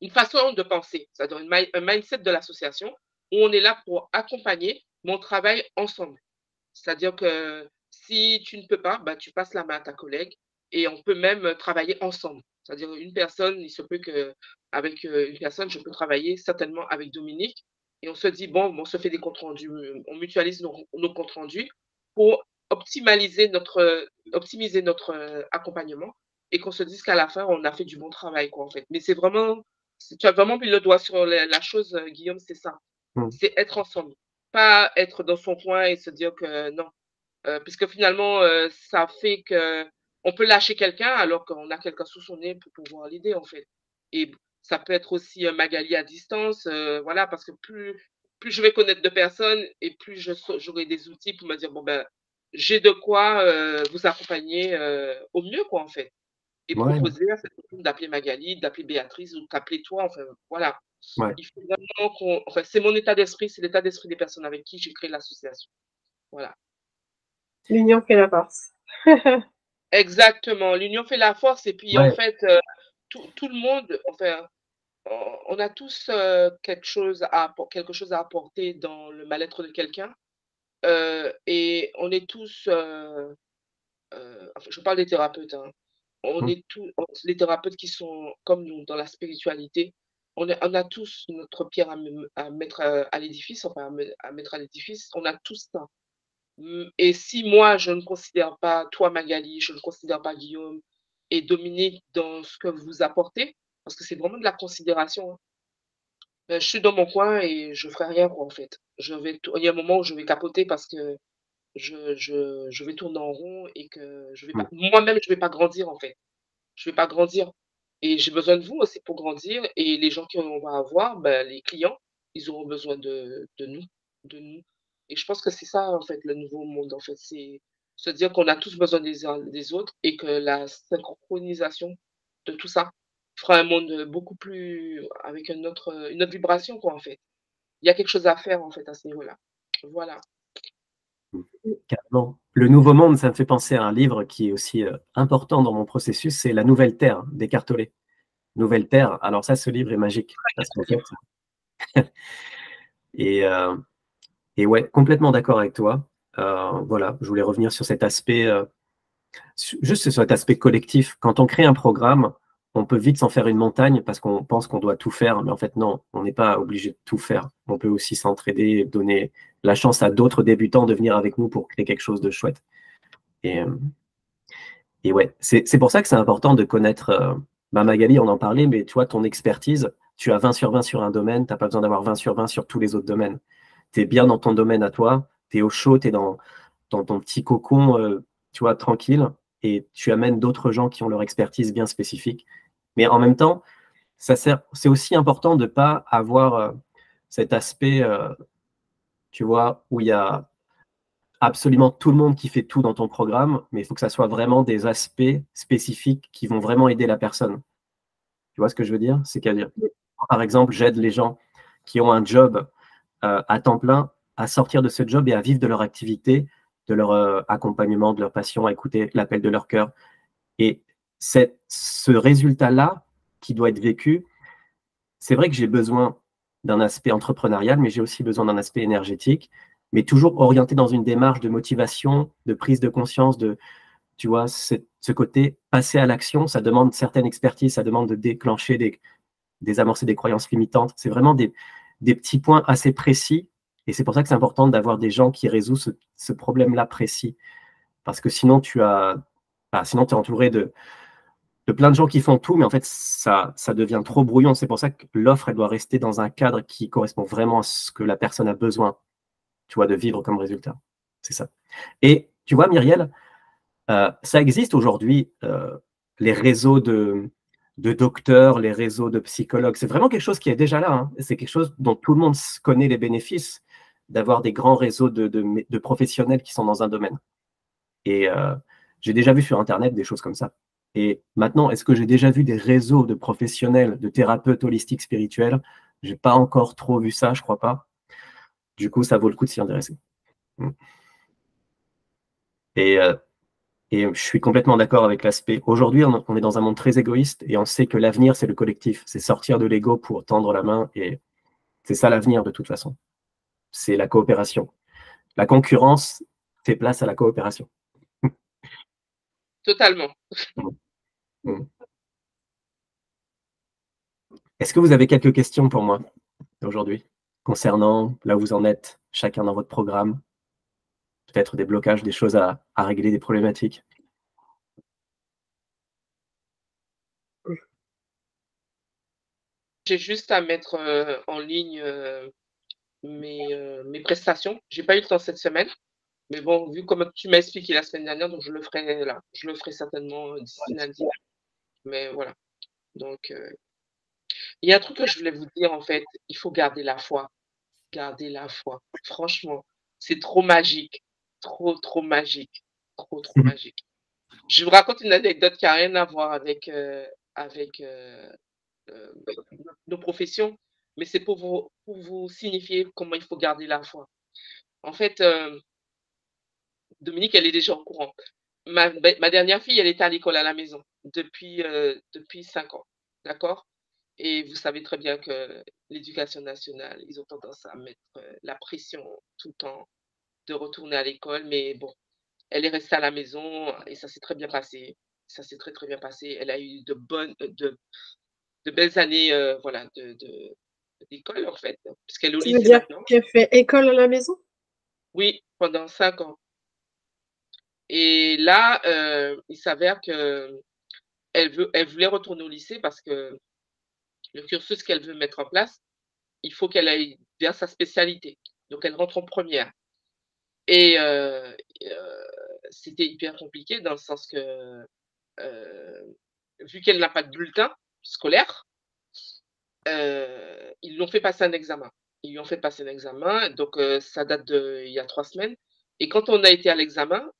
une façon de penser, c'est-à-dire un mindset de l'association où on est là pour accompagner, mon travail ensemble. C'est-à-dire que si tu ne peux pas, bah, tu passes la main à ta collègue et on peut même travailler ensemble. C'est-à-dire une personne, il se peut que avec euh, une personne, je peux travailler certainement avec Dominique et on se dit, bon, on se fait des comptes rendus, on mutualise nos, comptes rendus pour optimaliser notre, optimiser notre euh, accompagnement et qu'on se dise qu'à la fin, on a fait du bon travail, quoi, en fait. Mais c'est vraiment, tu as vraiment mis le doigt sur la, chose, euh, Guillaume, c'est ça. Mmh. C'est être ensemble. Pas être dans son coin et se dire que non. Euh, puisque finalement, ça fait que on peut lâcher quelqu'un alors qu'on a quelqu'un sous son nez pour pouvoir l'aider, en fait. Et ça peut être aussi un Magali à distance, euh, voilà, parce que plus, plus je vais connaître de personnes et plus j'aurai des outils pour me dire, bon, ben, j'ai de quoi euh, vous accompagner euh, au mieux, quoi, en fait. Et proposer à cette personne d'appeler Magali, d'appeler Béatrice ou d'appeler toi, enfin, voilà. Il faut vraiment qu'on. Enfin, c'est mon état d'esprit, c'est l'état d'esprit des personnes avec qui j'ai créé l'association. Voilà. L'union fait la force. [LAUGHS] Exactement. L'union fait la force. Et puis, en fait, tout, tout, le monde, enfin, on a tous euh, quelque, chose à, quelque chose à apporter dans le mal-être de quelqu'un. Euh, et on est tous, euh, je parle des thérapeutes, hein. on mmh. est tous, les thérapeutes qui sont comme nous dans la spiritualité, on, on a tous notre pierre à, mettre à, l'édifice, enfin à, mettre à l'édifice, on a tous ça. Mmh, et si moi, je ne considère pas, toi Magali, je ne considère pas Guillaume et Dominique dans ce que vous apportez, parce que c'est vraiment de la considération. Hein. Ben, je suis dans mon coin et je ferai rien, en fait. Je vais, il y a un moment où je vais capoter parce que je, je, je vais tourner en rond et que je vais pas, mmh. moi-même, je vais pas grandir, en fait. Je vais pas grandir. Et j'ai besoin de vous aussi pour grandir. Et les gens qu'on va avoir, ben, les clients, ils auront besoin de, de nous, de nous. Et je pense que c'est ça, en fait, le nouveau monde, en fait. C'est se dire qu'on a tous besoin des uns des autres et que la synchronisation de tout ça fera un monde beaucoup plus avec une autre, une autre vibration, quoi, en fait. Il y a quelque chose à faire, en fait, à ce niveau-là. Voilà. Le Nouveau Monde, ça me fait penser à un livre qui est aussi euh, important dans mon processus, c'est La Nouvelle Terre d'Eckhart Nouvelle Terre. Alors ça, ce livre est magique. [LAUGHS] et, euh, et ouais, complètement d'accord avec toi. Euh, voilà, je voulais revenir sur cet aspect, juste sur cet aspect collectif. Quand on crée un programme, on peut vite s'en faire une montagne parce qu'on pense qu'on doit tout faire, mais en fait non, on n'est pas obligé de tout faire. On peut aussi s'entraider, donner la chance à d'autres débutants de venir avec nous pour créer quelque chose de chouette. Et, euh, et ouais, c'est pour ça que c'est important de connaître, euh, bah, Magali, on en parlait, mais tu vois, ton expertise, tu as 20 sur 20 sur un domaine, tu n'as pas besoin d'avoir 20 sur 20 sur tous les autres domaines. Tu es bien dans ton domaine à toi, es au chaud, tu es dans, ton petit cocon, euh, tu vois, tranquille, et tu amènes d'autres gens qui ont leur expertise bien spécifique. Mais en même temps, c'est aussi important de ne pas avoir euh, cet aspect, euh, tu vois, où il y a absolument tout le monde qui fait tout dans ton programme, mais il faut que ça soit vraiment des aspects spécifiques qui vont vraiment aider la personne. Tu vois ce que je veux dire? C'est qu'à dire, par exemple, j'aide les gens qui ont un job à temps plein à sortir de ce job et à vivre de leur activité, de leur euh, accompagnement, de leur passion, à écouter l'appel de leur cœur. Et c'est ce résultat-là qui doit être vécu. C'est vrai que j'ai besoin d'un aspect entrepreneurial, mais j'ai aussi besoin d'un aspect énergétique, mais toujours orienté dans une démarche de motivation, de prise de conscience, de, tu vois, ce côté passer à l'action, ça demande certaines expertises, ça demande de déclencher des, désamorcer des croyances limitantes. C'est vraiment des, petits points assez précis. Et c'est pour ça que c'est important d'avoir des gens qui résout ce, problème-là précis. Parce que sinon, tu as, sinon, es entouré de, de plein de gens qui font tout, mais en fait, ça, ça devient trop brouillon. C'est pour ça que l'offre, elle doit rester dans un cadre qui correspond vraiment à ce que la personne a besoin, tu vois, de vivre comme résultat. C'est ça. Et tu vois, Myriel, euh, ça existe aujourd'hui, euh, les réseaux de, docteurs, les réseaux de psychologues. C'est vraiment quelque chose qui est déjà là. Hein. C'est quelque chose dont tout le monde connaît les bénéfices d'avoir des grands réseaux de, professionnels qui sont dans un domaine. Et euh, j'ai déjà vu sur Internet des choses comme ça. Et maintenant, est-ce que j'ai déjà vu des réseaux de professionnels, de thérapeutes holistiques spirituels? J'ai pas encore trop vu ça, je crois pas. Du coup, ça vaut le coup de s'y intéresser. Mm. Et et je suis complètement d'accord avec l'aspect. Aujourd'hui, on est dans un monde très égoïste et on sait que l'avenir, c'est le collectif. C'est sortir de l'ego pour tendre la main. Et c'est ça l'avenir de toute façon. C'est la coopération. La concurrence fait place à la coopération. Totalement. Mm. Est-ce que vous avez quelques questions pour moi aujourd'hui concernant là où vous en êtes, chacun dans votre programme? Peut-être des blocages, des choses à, régler, des problématiques? J'ai juste à mettre euh, en ligne euh, mes, euh, mes, prestations. J'ai pas eu le temps cette semaine. Mais bon, vu comme tu m'as expliqué la semaine dernière, donc je le ferai là. Je le ferai certainement d'ici lundi. Mais voilà. Donc, il y a un truc que je voulais vous dire en fait. Il faut garder la foi. Garder la foi. Franchement, c'est trop magique trop, trop magique. Trop, trop mmh. magique. Je vous raconte une anecdote qui n'a rien à voir avec, euh, avec euh, euh, nos professions, mais c'est pour vous, pour vous signifier comment il faut garder la foi. En fait, Dominique, elle est déjà au courant. Ma, ma, dernière fille, elle était à l'école à la maison depuis, depuis cinq ans. D'accord? Et vous savez très bien que l'éducation nationale, ils ont tendance à mettre la pression tout le temps de retourner à l'école, mais bon, elle est restée à la maison et ça s'est très bien passé. Ça s'est très, très bien passé. Elle a eu de bonnes, de, de belles années, euh, voilà, de, d'école, en fait, puisqu'elle est au lycée dire qu'elle fait école à la maison? Oui, pendant cinq ans. Et là, euh, il s'avère que elle, veut, elle voulait retourner au lycée parce que le cursus qu'elle veut mettre en place, il faut qu'elle aille vers sa spécialité. Donc, elle rentre en première. Et euh, euh, c'était hyper compliqué dans le sens que, euh, vu qu'elle n'a pas de bulletin scolaire, ils l'ont fait passer un examen. Ils lui ont fait passer un examen, donc ça date d'il y a trois semaines. Et quand on a été à l'examen,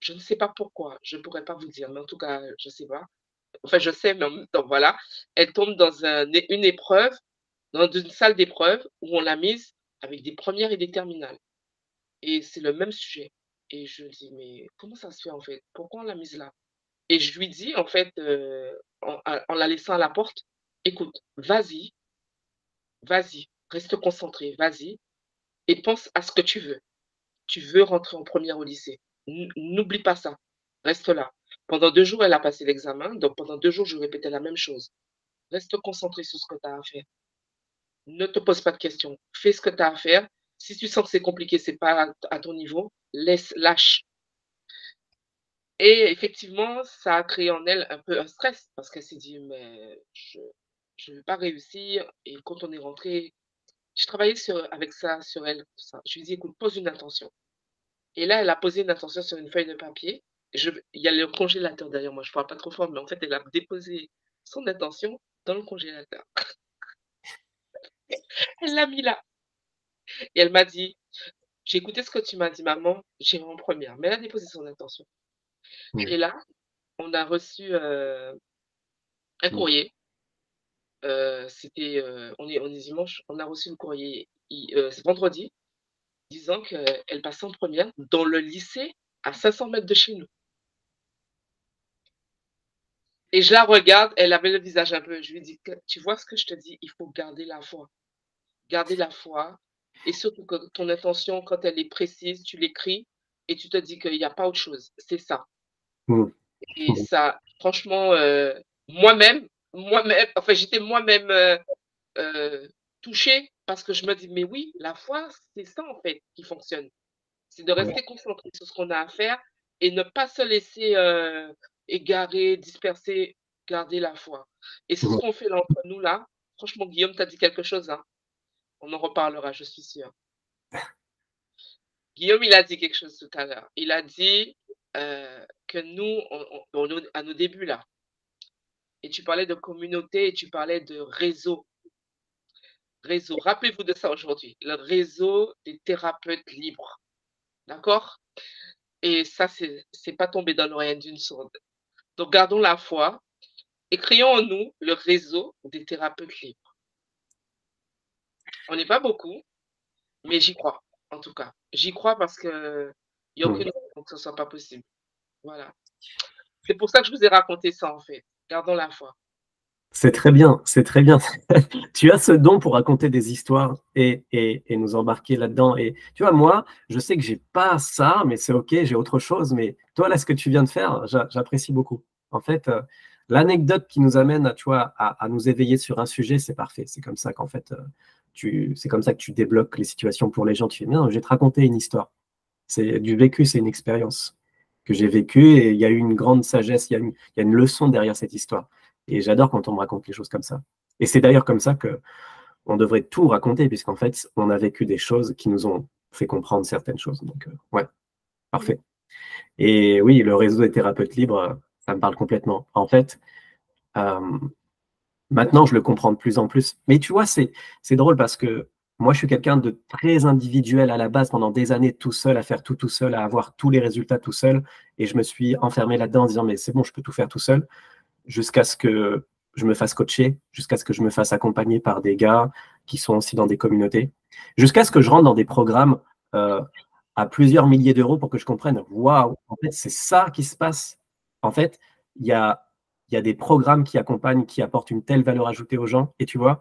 je ne sais pas pourquoi, je ne pourrais pas vous dire, mais en tout cas, je ne sais pas. Enfin, je sais, mais en même temps, voilà. Elle tombe dans une épreuve, dans une salle d'épreuve où on l'a mise avec des premières et des terminales. Et c'est le même sujet. Et je lui dis: «Mais comment ça se fait, en fait? Pourquoi on l'a mise là?» et je lui dis, en fait, en la laissant à la porte: «Écoute, vas-y, vas-y, reste concentré, vas-y et pense à ce que tu veux. Tu veux rentrer en première au lycée. n'oublie pas ça, reste là». Pendant deux jours, elle a passé l'examen, donc pendant deux jours, je répétais la même chose. Reste concentré sur ce que tu as à faire. Ne te pose pas de questions. Fais ce que tu as à faire si tu sens que c'est compliqué, c'est pas à ton niveau, laisse, lâche. Et effectivement, ça a créé en elle un peu un stress parce qu'elle s'est dit, mais je ne vais pas réussir. Et quand on est rentré, je travaillais sur, avec ça sur elle. Je lui dit, écoute, pose une intention. Et là, elle a posé une intention sur une feuille de papier. Je, il y a le congélateur d'ailleurs, moi je ne parle pas trop fort, mais en fait, elle a déposé son intention dans le congélateur. [LAUGHS] elle l'a mis là. Et elle m'a dit, j'ai écouté ce que tu m'as dit, maman, j'irai en première. Mais elle a déposé son intention. Et là, on a reçu euh, un courrier c'était, on est on est dimanche, on a reçu le courrier vendredi, disant qu'elle passait en première dans le lycée à 500 mètres de chez nous. Et je la regarde, elle avait le visage un peu. Je lui dis, tu vois ce que je te dis, il faut garder la foi. Garder la foi. Et surtout que ton intention, quand elle est précise, tu l'écris et tu te dis qu'il n'y a pas autre chose. C'est ça. Mmh. Et ça, franchement, euh, moi-même, moi-même, enfin, j'étais moi-même euh, euh, touchée parce que je me dis, mais oui, la foi, c'est ça en fait qui fonctionne. C'est de rester concentré sur ce qu'on a à faire et ne pas se laisser égarer, disperser, garder la foi. Et c'est ce qu'on fait là entre nous là. Franchement, Guillaume, tu as dit quelque chose. Hein. On en reparlera, je suis sûre. [LAUGHS] Guillaume, il a dit quelque chose tout à l'heure. Il a dit euh, que nous, on, à nos débuts là, et tu parlais de communauté et tu parlais de réseau. Réseau. Rappelez-vous de ça aujourd'hui. Le réseau des thérapeutes libres. D'accord? Et ça, c'est pas tombé dans l'oreille d'une sourde. Donc, gardons la foi et créons en nous le réseau des thérapeutes libres. On n'est pas beaucoup, mais j'y crois, en tout cas. J'y crois parce qu'il n'y a aucune raison que ce ne soit pas possible. Voilà. C'est pour ça que je vous ai raconté ça, en fait. Gardons la foi. C'est très bien, c'est très bien. [LAUGHS] tu as ce don pour raconter des histoires et, et, nous embarquer là-dedans. Et tu vois, moi, je sais que j'ai pas ça, mais c'est ok, j'ai autre chose. Mais toi, là, ce que tu viens de faire, j'apprécie beaucoup. En fait, euh, l'anecdote qui nous amène, tu vois, à, nous éveiller sur un sujet, c'est parfait. C'est comme ça qu'en fait, euh, tu, c'est comme ça que tu débloques les situations pour les gens. Tu fais bien, je vais te raconter une histoire. C'est du vécu, c'est une expérience que j'ai vécue et il y a eu une grande sagesse, il y, a une, il y a une leçon derrière cette histoire. Et j'adore quand on me raconte les choses comme ça. Et c'est d'ailleurs comme ça que on devrait tout raconter, puisqu'en fait, on a vécu des choses qui nous ont fait comprendre certaines choses. Donc, euh, ouais, parfait. Et oui, le réseau des thérapeutes libres, ça me parle complètement. En fait, euh, maintenant, je le comprends de plus en plus. Mais tu vois, c'est drôle parce que moi, je suis quelqu'un de très individuel à la base pendant des années, tout seul, à faire tout tout seul, à avoir tous les résultats tout seul. Et je me suis enfermé là-dedans en disant, mais c'est bon, je peux tout faire tout seul jusqu'à ce que je me fasse coacher, jusqu'à ce que je me fasse accompagner par des gars qui sont aussi dans des communautés, jusqu'à ce que je rentre dans des programmes euh, à plusieurs milliers d'euros pour que je comprenne, waouh, en fait, c'est ça qui se passe. En fait, il y a, y a des programmes qui accompagnent, qui apportent une telle valeur ajoutée aux gens. Et tu vois,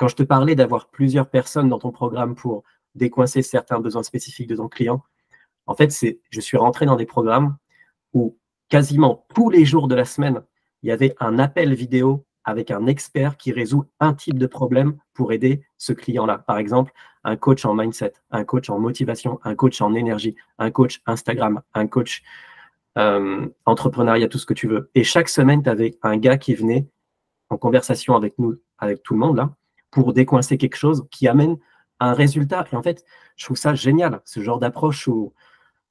quand je te parlais d'avoir plusieurs personnes dans ton programme pour décoincer certains besoins spécifiques de ton client, en fait, c'est, je suis rentré dans des programmes où quasiment tous les jours de la semaine, il y avait un appel vidéo avec un expert qui résout un type de problème pour aider ce client-là. Par exemple, un coach en mindset, un coach en motivation, un coach en énergie, un coach Instagram, un coach euh, entrepreneuriat, tout ce que tu veux. Et chaque semaine, tu avais un gars qui venait en conversation avec nous, avec tout le monde là, pour décoincer quelque chose qui amène un résultat. Et en fait, je trouve ça génial, ce genre d'approche où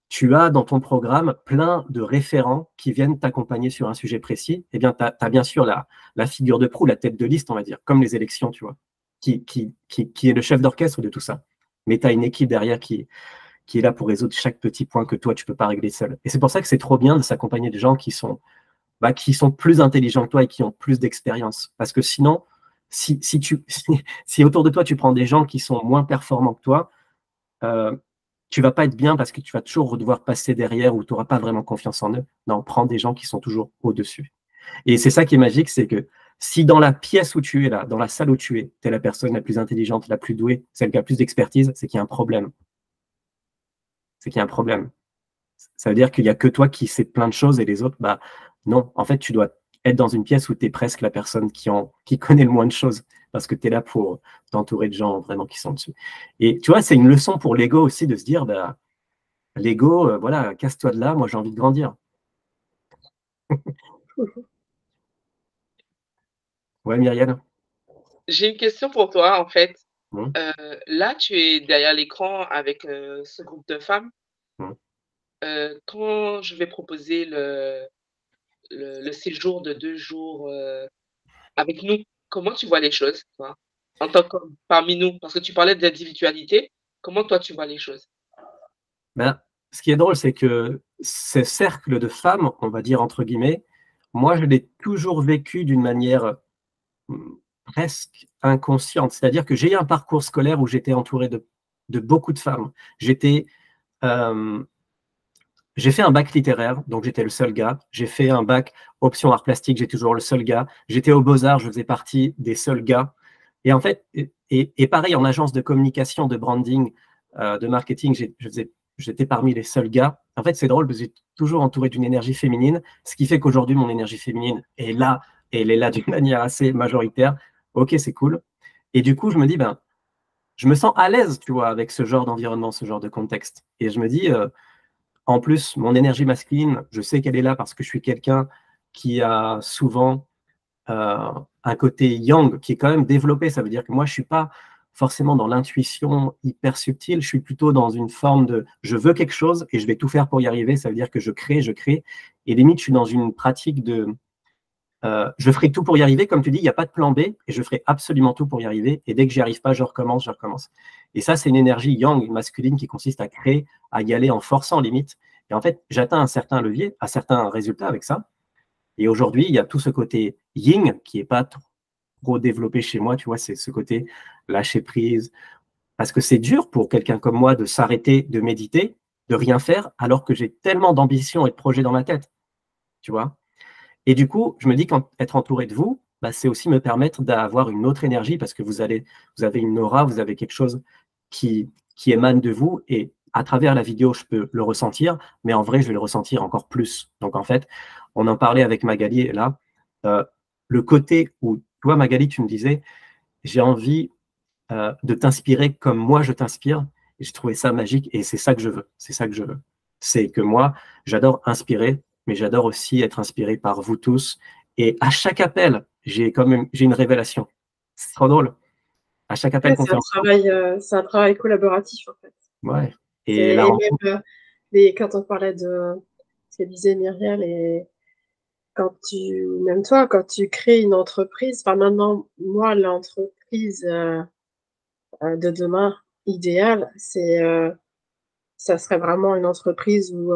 tu as dans ton programme plein de référents qui viennent t'accompagner sur un sujet précis, eh bien, tu as, bien sûr la, figure de proue, la tête de liste, on va dire, comme les élections, tu vois, qui, est le chef d'orchestre de tout ça. Mais tu as une équipe derrière qui, qui est là pour résoudre chaque petit point que toi, tu ne peux pas régler seul. Et c'est pour ça que c'est trop bien de s'accompagner de gens qui sont, bah, qui sont plus intelligents que toi et qui ont plus d'expérience. Parce que sinon, si, si, tu, [LAUGHS] si, autour de toi, tu prends des gens qui sont moins performants que toi, euh, tu vas pas être bien parce que tu vas toujours devoir passer derrière ou tu n'auras pas vraiment confiance en eux. Non, prends des gens qui sont toujours au-dessus. Et c'est ça qui est magique, c'est que si dans la pièce où tu es là, dans la salle où tu es, tu es la personne la plus intelligente, la plus douée, celle qui a plus d'expertise, c'est qu'il y a un problème. C'est qu'il y a un problème. Ça veut dire qu'il n'y a que toi qui sais plein de choses et les autres, bah non. En fait, tu dois être dans une pièce où tu es presque la personne qui, en, qui connaît le moins de choses parce que tu es là pour t'entourer de gens vraiment qui sont dessus. Et tu vois, c'est une leçon pour l'ego aussi de se dire, bah, l'ego, euh, voilà, casse-toi de là, moi j'ai envie de grandir. [LAUGHS] ouais, Myriel J'ai une question pour toi, en fait. Hum. Euh, là, tu es derrière l'écran avec euh, ce groupe de femmes. Hum. quand je vais proposer le, le, séjour de deux jours avec nous, comment tu vois les choses, toi, en tant que parmi nous? Parce que tu parlais d'individualité. Comment toi, tu vois les choses? Ben, Ce qui est drôle, c'est que ces cercles de femmes, on va dire entre guillemets, moi, je l'ai toujours vécu d'une manière hmm, presque inconsciente. C'est-à-dire que j'ai eu un parcours scolaire où j'étais entouré de, beaucoup de femmes. J'étais, euh, j'ai fait un bac littéraire, donc j'étais le seul gars. J'ai fait un bac option art plastique, j'ai toujours le seul gars. J'étais au Beaux-Arts, je faisais partie des seuls gars. Et en fait, et, pareil, en agence de communication, de branding, euh, de marketing, j'étais parmi les seuls gars. En fait, c'est drôle parce que j'ai toujours entouré d'une énergie féminine, ce qui fait qu'aujourd'hui, mon énergie féminine est là, et elle est là d'une [LAUGHS] manière assez majoritaire. Ok, c'est cool. Et du coup, je me dis, ben, je me sens à l'aise, tu vois, avec ce genre d'environnement, ce genre de contexte. Et je me dis, euh, en plus, mon énergie masculine, je sais qu'elle est là parce que je suis quelqu'un qui a souvent euh, un côté yang qui est quand même développé. Ça veut dire que moi, je ne suis pas forcément dans l'intuition hyper subtile, je suis plutôt dans une forme de je veux quelque chose et je vais tout faire pour y arriver. Ça veut dire que je crée, je crée. Et limite, je suis dans une pratique de euh, je ferai tout pour y arriver. Comme tu dis, il n'y a pas de plan B et je ferai absolument tout pour y arriver. Et dès que j'y arrive pas, je recommence, je recommence. Et ça, c'est une énergie yang, masculine, qui consiste à créer, à y aller en forçant limite. Et en fait, j'atteins un certain levier, un certain résultat avec ça. Et aujourd'hui, il y a tout ce côté yin qui n'est pas trop développé chez moi, tu vois, c'est ce côté lâcher prise. Parce que c'est dur pour quelqu'un comme moi de s'arrêter, de méditer, de rien faire, alors que j'ai tellement d'ambition et de projets dans ma tête. Tu vois Et du coup, je me dis qu'être entouré de vous, bah, c'est aussi me permettre d'avoir une autre énergie parce que vous, allez, vous avez une aura, vous avez quelque chose qui, émane de vous. Et à travers la vidéo, je peux le ressentir, mais en vrai, je vais le ressentir encore plus. Donc, en fait, on en parlait avec Magali là. Euh, le côté où, toi, Magali, tu me disais, j'ai envie euh, de t'inspirer comme moi je t'inspire. Et j'ai trouvé ça magique et c'est ça que je veux. C'est ça que je veux. C'est que moi, j'adore inspirer, mais j'adore aussi être inspiré par vous tous. Et à chaque appel, j'ai quand même j'ai une révélation. C'est trop drôle. À chaque appel, c'est un, travail, euh, un travail collaboratif en fait. Ouais. Et, là, même, quand on parlait de ce que disait Myriel et quand tu, même toi, quand tu crées une entreprise, enfin maintenant, moi, l'entreprise euh, euh, de demain idéale, c'est, euh, ça serait vraiment une entreprise où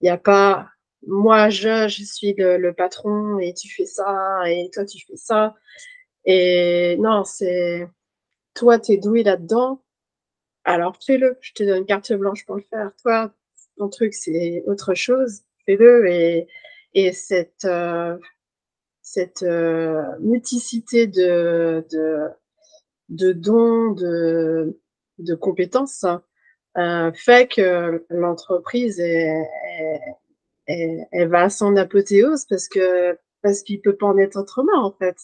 il n'y a pas, moi, je, je suis le, patron et tu fais ça et toi, tu fais ça. Et non, c'est, toi, tu es doué là-dedans, alors fais-le. Je te donne carte blanche pour le faire. Toi, ton truc, c'est autre chose. Fais-le et et cette, euh, cette euh, multiplicité de, de, dons, de, de compétences euh, fait que l'entreprise va à son apothéose parce que parce qu'il peut pas en être autrement en fait.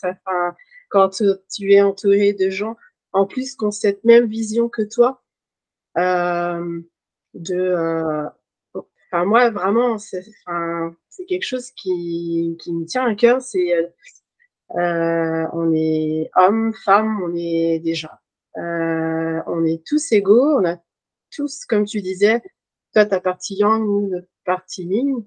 Quand tu es entouré de gens en plus qui ont cette même vision que toi de Enfin, moi, vraiment, c'est quelque chose qui, qui, me tient à cœur. C'est euh, euh, on est homme, femme, on est déjà. Euh, on est tous égaux, on a tous, comme tu disais, toi, ta partie yang, nous, partie yin,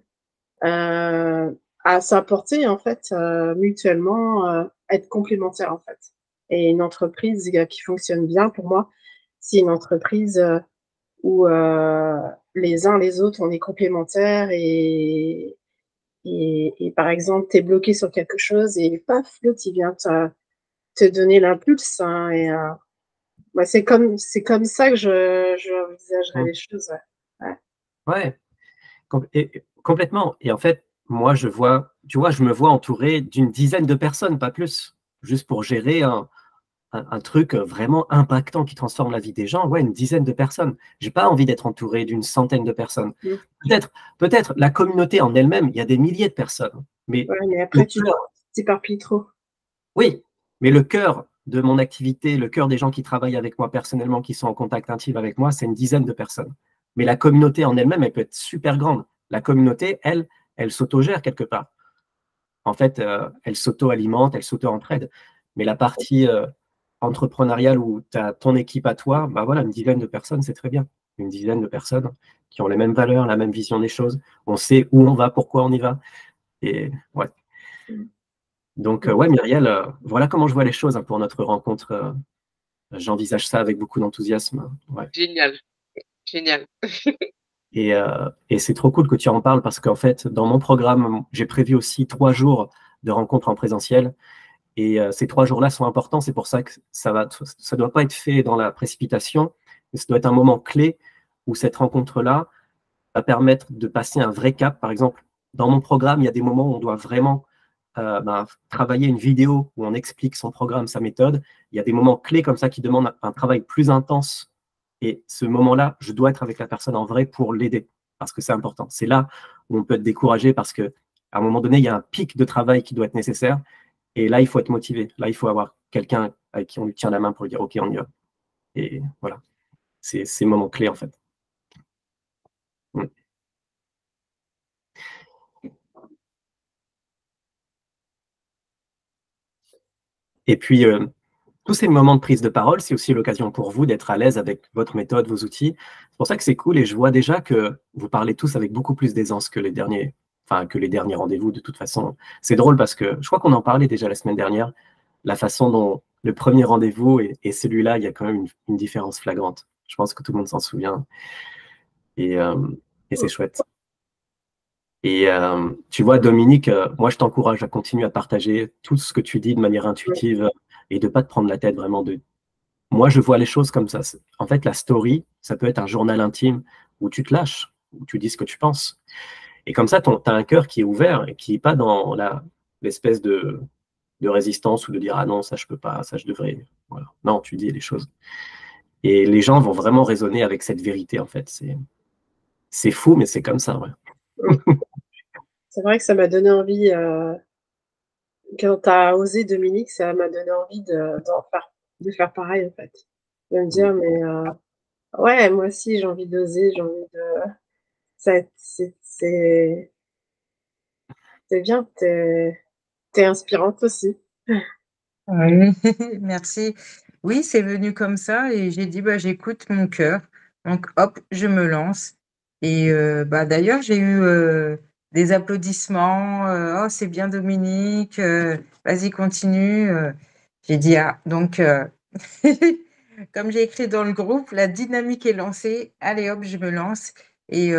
à s'apporter, en fait, mutuellement, être complémentaires, en fait. Et une entreprise qui fonctionne bien, pour moi, c'est une entreprise où les uns les autres, on est complémentaires et, et, par exemple, tu es bloqué sur quelque chose et paf, l'autre, il vient te, te donner l'impulse. Hein, et euh, c'est comme, comme ça que je, je envisagerais mmh. les choses. Ouais, complètement. Et en fait, moi, je vois, tu vois, je me vois entouré d'une dizaine de personnes, pas plus, juste pour gérer un, un, truc vraiment impactant qui transforme la vie des gens, ouais, une dizaine de personnes. J'ai pas envie d'être entouré d'une centaine de personnes. Mm. Peut-être, peut-être la communauté en elle-même, il y a des milliers de personnes. Mais, mais après, tu t'éparpilles trop. Oui, mais le cœur de mon activité, le cœur des gens qui travaillent avec moi personnellement, qui sont en contact intime avec moi, c'est une dizaine de personnes. Mais la communauté en elle-même, elle peut être super grande. La communauté, elle, elle s'autogère quelque part. En fait, euh, elle s'auto-alimente, elle s'auto-entraide. Mais la partie euh, entrepreneurial où tu as ton équipe à toi, bah voilà, une dizaine de personnes, c'est très bien. Une dizaine de personnes qui ont les mêmes valeurs, la même vision des choses. On sait où on va, pourquoi on y va. Et ouais. Donc, euh, ouais, Myriel, euh, voilà comment je vois les choses hein, pour notre rencontre. J'envisage ça avec beaucoup d'enthousiasme. Génial. Génial. [LAUGHS] et, et c'est trop cool que tu en parles parce qu'en fait, dans mon programme, j'ai prévu aussi trois jours de rencontres en présentiel. Et euh, ces trois jours-là sont importants. C'est pour ça que ça ne ça doit pas être fait dans la précipitation, mais ça doit être un moment clé où cette rencontre-là va permettre de passer un vrai cap. Par exemple, dans mon programme, il y a des moments où on doit vraiment euh, ben, travailler une vidéo où on explique son programme, sa méthode. Il y a des moments clés comme ça qui demandent un travail plus intense. Et ce moment-là, je dois être avec la personne en vrai pour l'aider, parce que c'est important. C'est là où on peut être découragé parce que à un moment donné, il y a un pic de travail qui doit être nécessaire. Et là, il faut être motivé. Là, il faut avoir quelqu'un avec qui on lui tient la main pour lui dire OK, on y va. Et voilà. C'est ces moments clés, en fait. Mm. Et puis, euh, tous ces moments de prise de parole, c'est aussi l'occasion pour vous d'être à l'aise avec votre méthode, vos outils. C'est pour ça que c'est cool et je vois déjà que vous parlez tous avec beaucoup plus d'aisance que les derniers, enfin que les derniers rendez-vous de toute façon. C'est drôle parce que je crois qu'on en parlait déjà la semaine dernière, la façon dont le premier rendez-vous et, celui-là, il y a quand même une, différence flagrante. Je pense que tout le monde s'en souvient et, euh, c'est chouette. Et euh, tu vois, Dominique, euh, moi, je t'encourage à continuer à partager tout ce que tu dis de manière intuitive et de pas te prendre la tête vraiment de. Moi, je vois les choses comme ça. En fait, la story, ça peut être un journal intime où tu te lâches, où tu dis ce que tu penses. Et comme ça, tu as un cœur qui est ouvert et qui n'est pas dans l'espèce de, de, résistance ou de dire Ah non, ça je peux pas, ça je devrais. Non, tu dis les choses. Et les gens vont vraiment résonner avec cette vérité, en fait. C'est fou, mais c'est comme ça, [LAUGHS] c'est vrai que ça m'a donné envie, euh, quand tu as osé, Dominique, ça m'a donné envie de, faire, de faire pareil, en fait. De me dire, mais euh, ouais, moi aussi, j'ai envie d'oser, j'ai envie de. C'est bien, tu es, inspirante aussi. Oui, [LAUGHS] merci. Oui, c'est venu comme ça et j'ai dit, bah, j'écoute mon cœur. Donc, hop, je me lance. Et euh, bah, d'ailleurs, j'ai eu euh, des applaudissements. Euh, oh, c'est bien Dominique, euh, vas-y, continue. Euh. J'ai dit, ah, donc, [LAUGHS] comme j'ai écrit dans le groupe, la dynamique est lancée. Allez, hop, je me lance. Et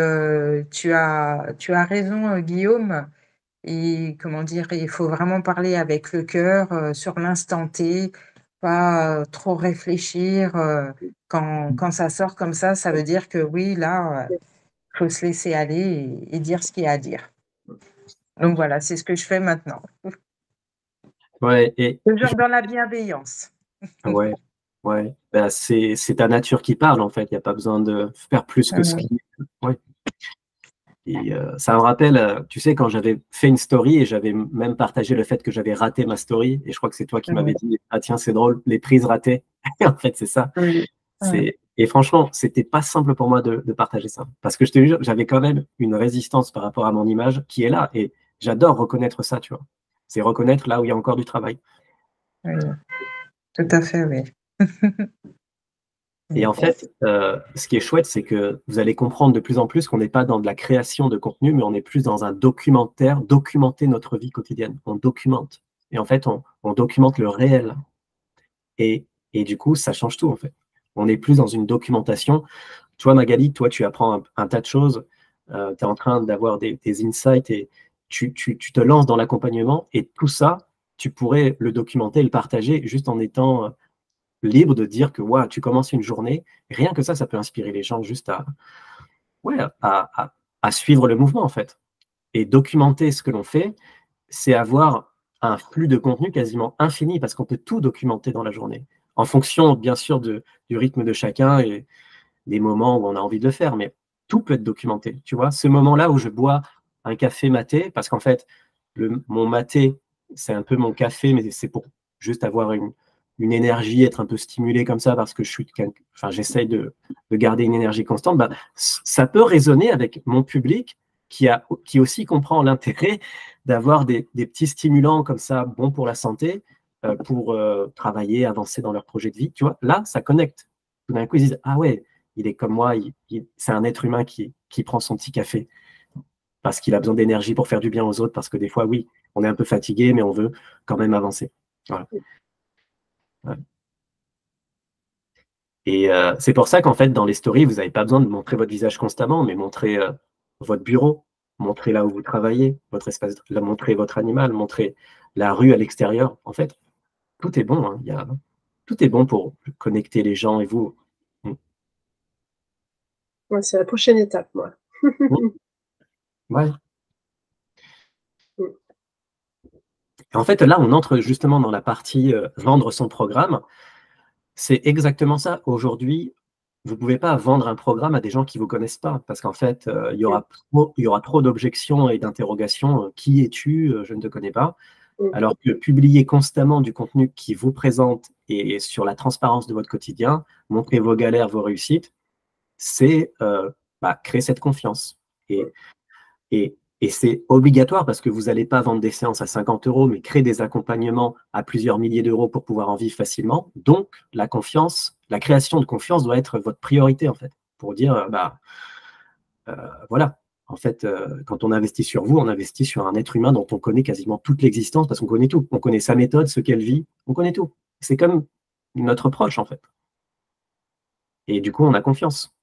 tu, as, tu as raison, Guillaume. Comment dire, il faut vraiment parler avec le cœur sur l'instant T, pas trop réfléchir. quand, quand ça sort comme ça, ça veut dire que oui, là, faut se laisser aller et, dire ce qu'il y a à dire. Donc voilà, c'est ce que je fais maintenant. Ouais, et Toujours dans la bienveillance. Ouais, ouais. Ben, c'est ta nature qui parle en fait. Il n'y a pas besoin de faire plus que ce qui. Ouais. Et euh, ça me rappelle, euh, tu sais, quand j'avais fait une story et j'avais même partagé le fait que j'avais raté ma story, et je crois que c'est toi qui m'avais dit Ah tiens, c'est drôle, les prises ratées. [LAUGHS] en fait, c'est ça. C'est et franchement, c'était pas simple pour moi de, partager ça. Parce que je te jure, j'avais quand même une résistance par rapport à mon image qui est là. Et j'adore reconnaître ça, tu vois. C'est reconnaître là où il y a encore du travail. Oui. Tout à fait, oui. Et en fait, euh, ce qui est chouette, c'est que vous allez comprendre de plus en plus qu'on n'est pas dans de la création de contenu, mais on est plus dans un documentaire, documenter notre vie quotidienne. On documente. Et en fait, on, documente le réel. Et, et, du coup, ça change tout, en fait. On n'est plus dans une documentation. Toi, Magali, toi, tu apprends un, tas de choses. Euh, tu es en train d'avoir des, insights et tu, te lances dans l'accompagnement. Et tout ça, tu pourrais le documenter, le partager juste en étant euh, libre de dire que ouais, tu commences une journée. Rien que ça, ça peut inspirer les gens juste à, à suivre le mouvement, en fait. Et documenter ce que l'on fait, c'est avoir un flux de contenu quasiment infini parce qu'on peut tout documenter dans la journée en fonction, bien sûr, du rythme de chacun et des moments où on a envie de le faire. Mais tout peut être documenté. Tu vois, ce moment-là où je bois un café maté, parce qu'en fait, le, mon maté, c'est un peu mon café, mais c'est pour juste avoir une, énergie, être un peu stimulé comme ça, parce que je suis, enfin, j'essaye de, garder une énergie constante. Bah, ça peut résonner avec mon public qui, aussi comprend l'intérêt d'avoir des, petits stimulants comme ça, bons pour la santé, pour euh, travailler, avancer dans leur projet de vie. Tu vois, là, ça connecte. Tout d'un coup, ils disent Ah ouais, il est comme moi, c'est un être humain qui, qui prend son petit café parce qu'il a besoin d'énergie pour faire du bien aux autres, parce que des fois, oui, on est un peu fatigué, mais on veut quand même avancer. Et euh, c'est pour ça qu'en fait, dans les stories, vous n'avez pas besoin de montrer votre visage constamment, mais montrer votre bureau, montrer là où vous travaillez, votre espace, montrer votre animal, montrer la rue à l'extérieur. En fait, tout est bon. Hein. Il y a, tout est bon pour connecter les gens et vous. Mm. c'est la prochaine étape, moi. ouais. Mm. En fait, là, on entre justement dans la partie euh, vendre son programme. C'est exactement ça. Aujourd'hui, vous ne pouvez pas vendre un programme à des gens qui ne vous connaissent pas, parce qu'en fait, euh, il, y aura trop, y aura trop d'objections et d'interrogations. Euh, qui es-tu? Je ne te connais pas. Alors que publier constamment du contenu qui vous présente et sur la transparence de votre quotidien, montrer vos galères, vos réussites, c'est euh, bah, créer cette confiance. Et, et, et c'est obligatoire parce que vous n'allez pas vendre des séances à 50 euros, mais créer des accompagnements à plusieurs milliers d'euros pour pouvoir en vivre facilement. Donc, la confiance, la création de confiance doit être votre priorité, en fait, pour dire, bah, euh, voilà, en fait, euh, quand on investit sur vous, on investit sur un être humain dont on connaît quasiment toute l'existence parce qu'on connaît tout. On connaît sa méthode, ce qu'elle vit, on connaît tout. C'est comme notre proche, en fait. Et du coup, on a confiance.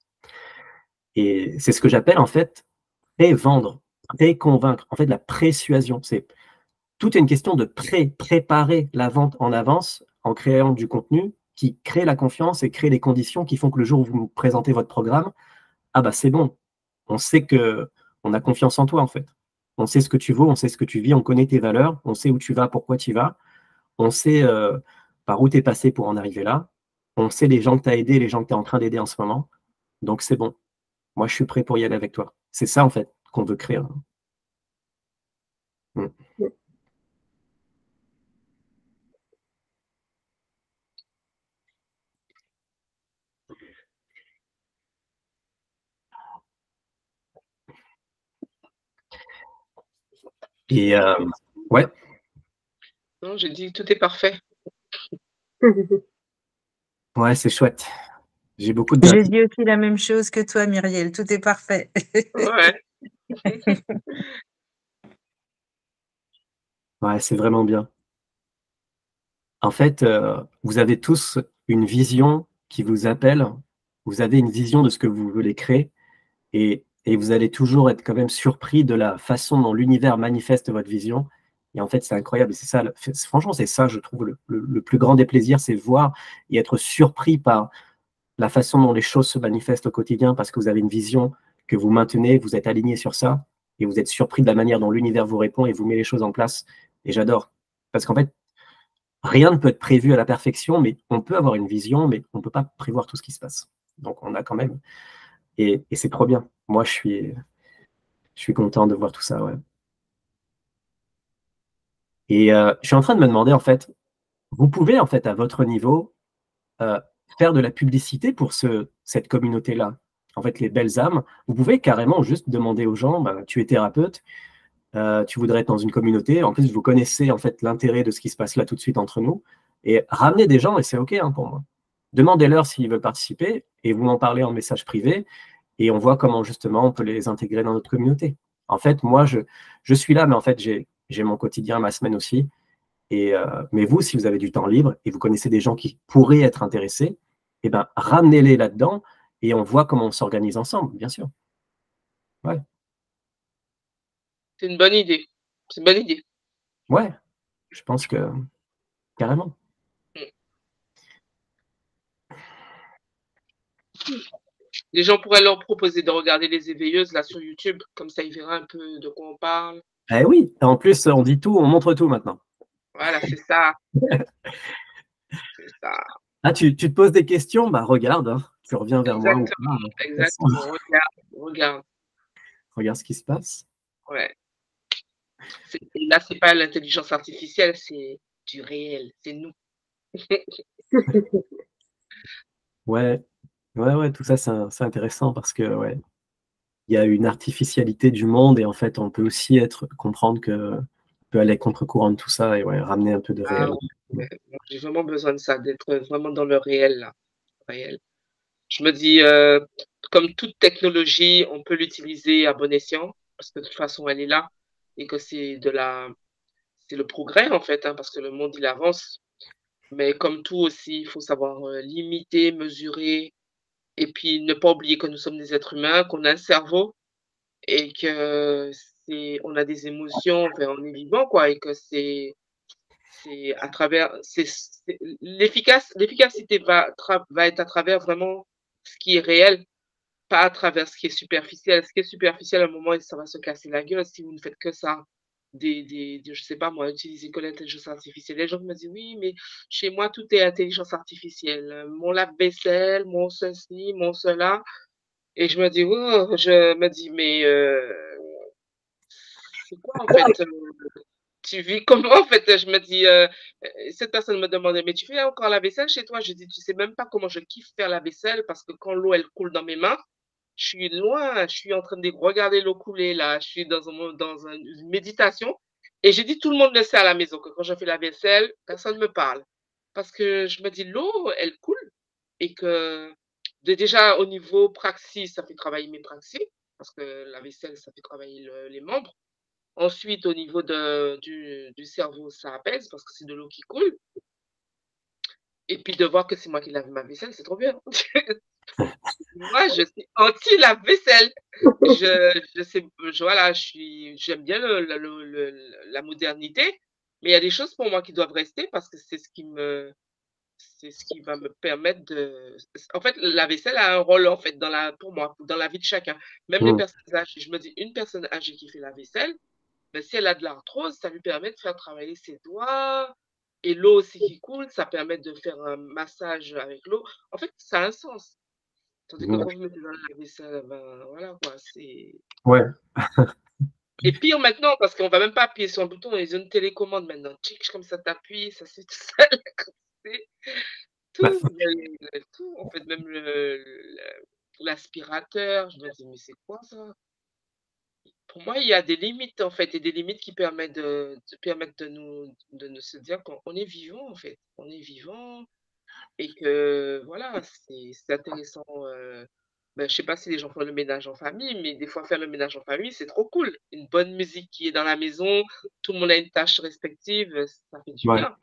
Et c'est ce que j'appelle, en fait, pré-vendre, pré-convaincre. En fait, la présuasion. C'est tout est une question de pré-préparer la vente en avance en créant du contenu qui crée la confiance et crée les conditions qui font que le jour où vous présentez votre programme, ah bah c'est bon, on sait que on a confiance en toi, en fait. On sait ce que tu vaux, on sait ce que tu vis, on connaît tes valeurs, on sait où tu vas, pourquoi tu vas, on sait euh, par où tu es passé pour en arriver là, on sait les gens que tu as aidés, les gens que tu es en train d'aider en ce moment. Donc c'est bon. Moi, je suis prêt pour y aller avec toi. C'est ça, en fait, qu'on veut créer. Hmm. Et euh, ouais. Non, j'ai dit tout est parfait. [LAUGHS] ouais, c'est chouette. J'ai beaucoup de. J'ai dit aussi la même chose que toi, Myriel. Tout est parfait. ouais. [LAUGHS] ouais, c'est vraiment bien. En fait, euh, vous avez tous une vision qui vous appelle. Vous avez une vision de ce que vous voulez créer. Et et vous allez toujours être quand même surpris de la façon dont l'univers manifeste votre vision. Et en fait, c'est incroyable. C'est ça, franchement, c'est ça, je trouve, le, plus grand des plaisirs, c'est voir et être surpris par la façon dont les choses se manifestent au quotidien parce que vous avez une vision que vous maintenez, vous êtes aligné sur ça et vous êtes surpris de la manière dont l'univers vous répond et vous met les choses en place. Et j'adore. Parce qu'en fait, rien ne peut être prévu à la perfection, mais on peut avoir une vision, mais on ne peut pas prévoir tout ce qui se passe. Donc, on a quand même et, c'est trop bien. Moi, je suis, je suis content de voir tout ça. Ouais. Et euh, je suis en train de me demander, en fait, vous pouvez, en fait, à votre niveau, euh, faire de la publicité pour ce, cette communauté-là. En fait, les belles âmes, vous pouvez carrément juste demander aux gens, bah, tu es thérapeute, euh, tu voudrais être dans une communauté, en plus, vous connaissez en fait l'intérêt de ce qui se passe là tout de suite entre nous, et ramener des gens, et c'est OK hein, pour moi. Demandez-leur s'ils veulent participer et vous m'en parlez en message privé et on voit comment justement on peut les intégrer dans notre communauté. En fait, moi, je, je suis là, mais en fait, j'ai mon quotidien, ma semaine aussi. Et, euh, mais vous, si vous avez du temps libre et vous connaissez des gens qui pourraient être intéressés, eh ben, ramenez-les là-dedans et on voit comment on s'organise ensemble, bien sûr. Ouais. C'est une bonne idée. C'est une bonne idée. Ouais, je pense que carrément. Les gens pourraient leur proposer de regarder les éveilleuses là sur YouTube, comme ça ils verraient un peu de quoi on parle. Eh oui, en plus on dit tout, on montre tout maintenant. Voilà, c'est ça. Ah, tu, te poses des questions, bah regarde, hein. tu reviens vers moi. Exactement, regarde, regarde. Regarde ce qui se passe. Ouais. Là, c'est pas l'intelligence artificielle, c'est du réel, c'est nous. [LAUGHS] ouais, Ouais, ouais, tout ça, c'est intéressant parce que ouais, il y a une artificialité du monde et en fait, on peut aussi être comprendre que peut aller contre-courant de tout ça et ouais, ramener un peu de ah réel. J'ai vraiment besoin de ça, d'être vraiment dans le réel, là. réel. Je me dis, euh, comme toute technologie, on peut l'utiliser à bon escient parce que de toute façon, elle est là et que c'est de la, c'est le progrès en fait, hein, parce que le monde il avance. Mais comme tout aussi, il faut savoir euh, limiter, mesurer, et puis ne pas oublier que nous sommes des êtres humains, qu'on a un cerveau et que c'est, on a des émotions, enfin, on est vivant, quoi, et que c'est, c'est à travers, c'est l'efficace, l'efficacité va, va être à travers vraiment ce qui est réel, pas à travers ce qui est superficiel. Ce qui est superficiel, à un moment, ça va se casser la gueule si vous ne faites que ça. Des, des, je sais pas moi, utiliser que l'intelligence artificielle. Les gens me disent oui, mais chez moi tout est intelligence artificielle. Mon lave-vaisselle, mon ceci, mon cela. Et je me dis, oh, je me dis, mais euh, c'est quoi en fait euh, tu vis [LAUGHS] comment en fait? Je me dis, euh, cette personne me demandait, mais tu fais encore la vaisselle chez toi? Je dis, tu sais même pas comment je kiffe faire la vaisselle parce que quand l'eau elle coule dans mes mains, je suis loin, je suis en train de regarder l'eau couler là, je suis dans, un, dans une méditation. Et j'ai dit, tout le monde le sait à la maison que quand je fais la vaisselle, personne ne me parle. Parce que je me dis, l'eau, elle coule. Et que déjà au niveau praxis, ça fait travailler mes praxis. Parce que la vaisselle, ça fait travailler les membres. Ensuite, au niveau de, du, du, cerveau, ça apaise parce que c'est de l'eau qui coule. Et puis de voir que c'est moi qui lave ma vaisselle, c'est trop bien. [LAUGHS] moi, je suis anti-lave-vaisselle. Je, je sais, voilà, je suis, j'aime bien le, le, la modernité, mais il y a des choses pour moi qui doivent rester parce que c'est ce qui me, c'est ce qui va me permettre de. En fait, la vaisselle a un rôle en fait dans la, pour moi, dans la vie de chacun. Même les mmh. personnes âgées. Je me dis, une personne âgée qui fait la vaisselle, mais si elle a de l'arthrose, ça lui permet de faire travailler ses doigts. Et l'eau aussi qui coule, ça permet de faire un massage avec l'eau. En fait, ça a un sens. Tandis que quand je mettais dans la vaisselle, ben voilà quoi, c'est. Ouais. Et pire maintenant, parce qu'on ne va même pas appuyer sur un bouton, ils ont une télécommande maintenant. Tchic, comme ça t'appuies, ça c'est tout [LAUGHS] seul. tout, bah, tout, en fait, même l'aspirateur. Je me dis, mais c'est quoi ça? Pour moi, il y a des limites, en fait, et des limites qui permettent de, de nous, de nous se dire qu'on est vivant, en fait. On est vivant et que, voilà, c'est intéressant. Euh, ben, je sais pas si les gens font le ménage en famille, mais des fois, faire le ménage en famille, c'est trop cool. Une bonne musique qui est dans la maison, tout le monde a une tâche respective, ça fait du bien.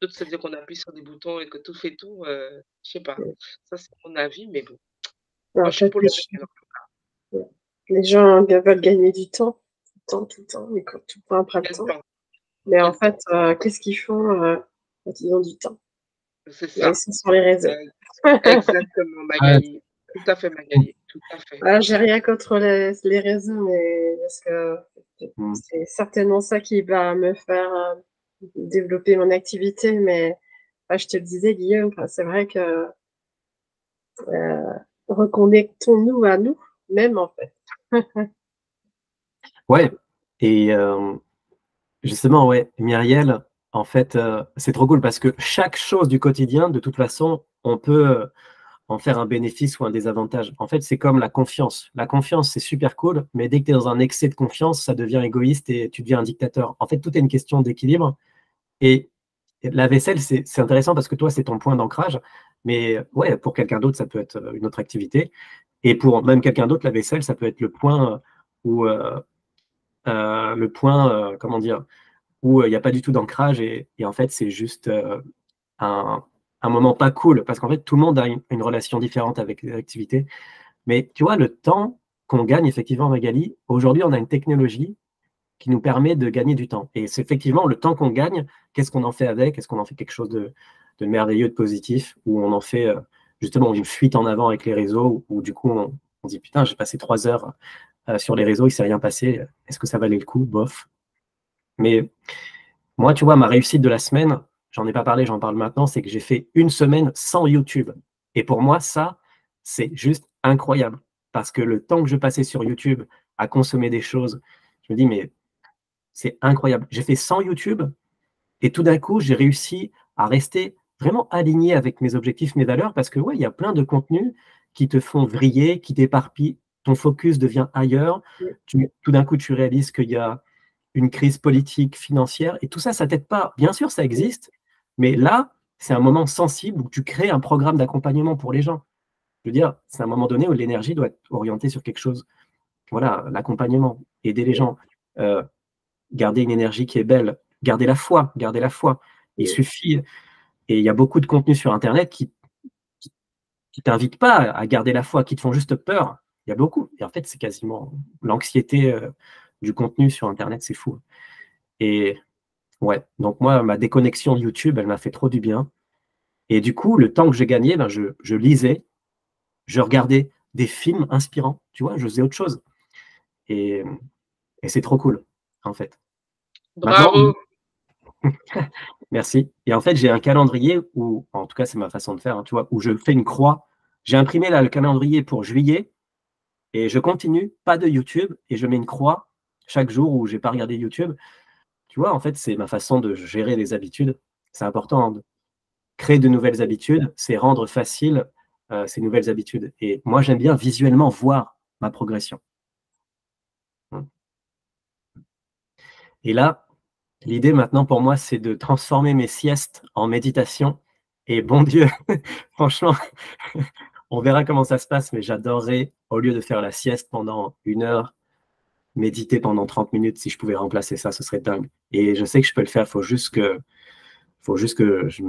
Tout se dire qu'on appuie sur des boutons et que tout fait tout, euh, je sais pas. Ça, c'est mon avis, mais bon. Moi, je suis pour le les gens veulent gagner du temps, tout le temps, tout le temps, mais quand tout prend un temps. Mais en fait, euh, qu'est-ce qu'ils font euh, quand ils ont du temps? C'est ça. ce sont les réseaux. Exactement, [LAUGHS] Magali. Tout à fait, Magali. Tout à fait. Ah, j'ai rien contre les, les, réseaux, mais parce que hmm. c'est certainement ça qui va me faire euh, développer mon activité. Mais je te le disais, Guillaume, c'est vrai que reconnectons-nous à nous, même en fait. ouais, et euh, justement, ouais, Myriel, en fait, euh, c'est trop cool parce que chaque chose du quotidien, de toute façon, on peut euh, en faire un bénéfice ou un désavantage. En fait, c'est comme la confiance. La confiance, c'est super cool, mais dès que tu es dans un excès de confiance, ça devient égoïste et tu deviens un dictateur. En fait, tout est une question d'équilibre. Et la vaisselle, c'est intéressant parce que toi, c'est ton point d'ancrage. Mais ouais, pour quelqu'un d'autre, ça peut être une autre activité. Et pour même quelqu'un d'autre, la vaisselle, ça peut être le point où, euh, euh, le point, euh, comment dire, où il n'y a pas du tout d'ancrage et, en fait, c'est juste un, moment pas cool parce qu'en fait, tout le monde a une, relation différente avec les activités. Mais tu vois, le temps qu'on gagne effectivement, Magali, aujourd'hui, on a une technologie qui nous permet de gagner du temps. Et c'est effectivement le temps qu'on gagne, qu'est-ce qu'on en fait avec? Est-ce qu'on en fait quelque chose de, merveilleux, de positif, ou on en fait justement une fuite en avant avec les réseaux? Où, du coup on, dit putain j'ai passé trois heures euh, sur les réseaux, il s'est rien passé, est-ce que ça valait le coup? Bof. Mais moi, tu vois, ma réussite de la semaine, j'en ai pas parlé, j'en parle maintenant, c'est que j'ai fait une semaine sans YouTube. Et pour moi, ça, c'est juste incroyable. Parce que le temps que je passais sur YouTube à consommer des choses, je me dis, mais c'est incroyable. J'ai fait sans YouTube et tout d'un coup, j'ai réussi à rester vraiment aligné avec mes objectifs, mes valeurs, parce que ouais, il y a plein de contenus qui te font vriller, qui t'éparpillent, ton focus devient ailleurs. tout d'un coup, tu réalises qu'il y a une crise politique, financière, et tout ça, ça t'aide pas. Bien sûr, ça existe, mais là, c'est un moment sensible où tu crées un programme d'accompagnement pour les gens. Je veux dire, c'est un moment donné où l'énergie doit être orientée sur quelque chose. Voilà, l'accompagnement, aider les gens, euh, garder une énergie qui est belle, garder la foi, garder la foi. Il suffit, et il y a beaucoup de contenus sur Internet qui ne t'invitent pas à garder la foi, qui te font juste peur. Il y a beaucoup. Et en fait, c'est quasiment l'anxiété euh, du contenu sur Internet, c'est fou. Et Ouais, donc moi, ma déconnexion YouTube, elle m'a fait trop du bien. Et du coup, le temps que j'ai gagné, ben, je, je lisais, je regardais des films inspirants, tu vois, je faisais autre chose. Et, et c'est trop cool, en fait. Bravo. [LAUGHS] Merci. Et en fait, j'ai un calendrier où, en tout cas, c'est ma façon de faire, hein, tu vois, où je fais une croix. J'ai imprimé là le calendrier pour juillet et je continue, pas de YouTube, et je mets une croix chaque jour où j'ai pas regardé YouTube. Tu vois, en fait, c'est ma façon de gérer les habitudes. C'est important. Créer de nouvelles habitudes, c'est rendre facile euh, ces nouvelles habitudes. Et moi, j'aime bien visuellement voir ma progression. Hum. Et là, l'idée maintenant pour moi, c'est de transformer mes siestes en méditation. Et bon Dieu, [LAUGHS] franchement, [LAUGHS] on verra comment ça se passe, mais j'adorerais, au lieu de faire la sieste pendant une heure, méditer pendant 30 minutes. Si je pouvais remplacer ça, ce serait dingue. Et je sais que je peux le faire, il faut juste que faut juste que je,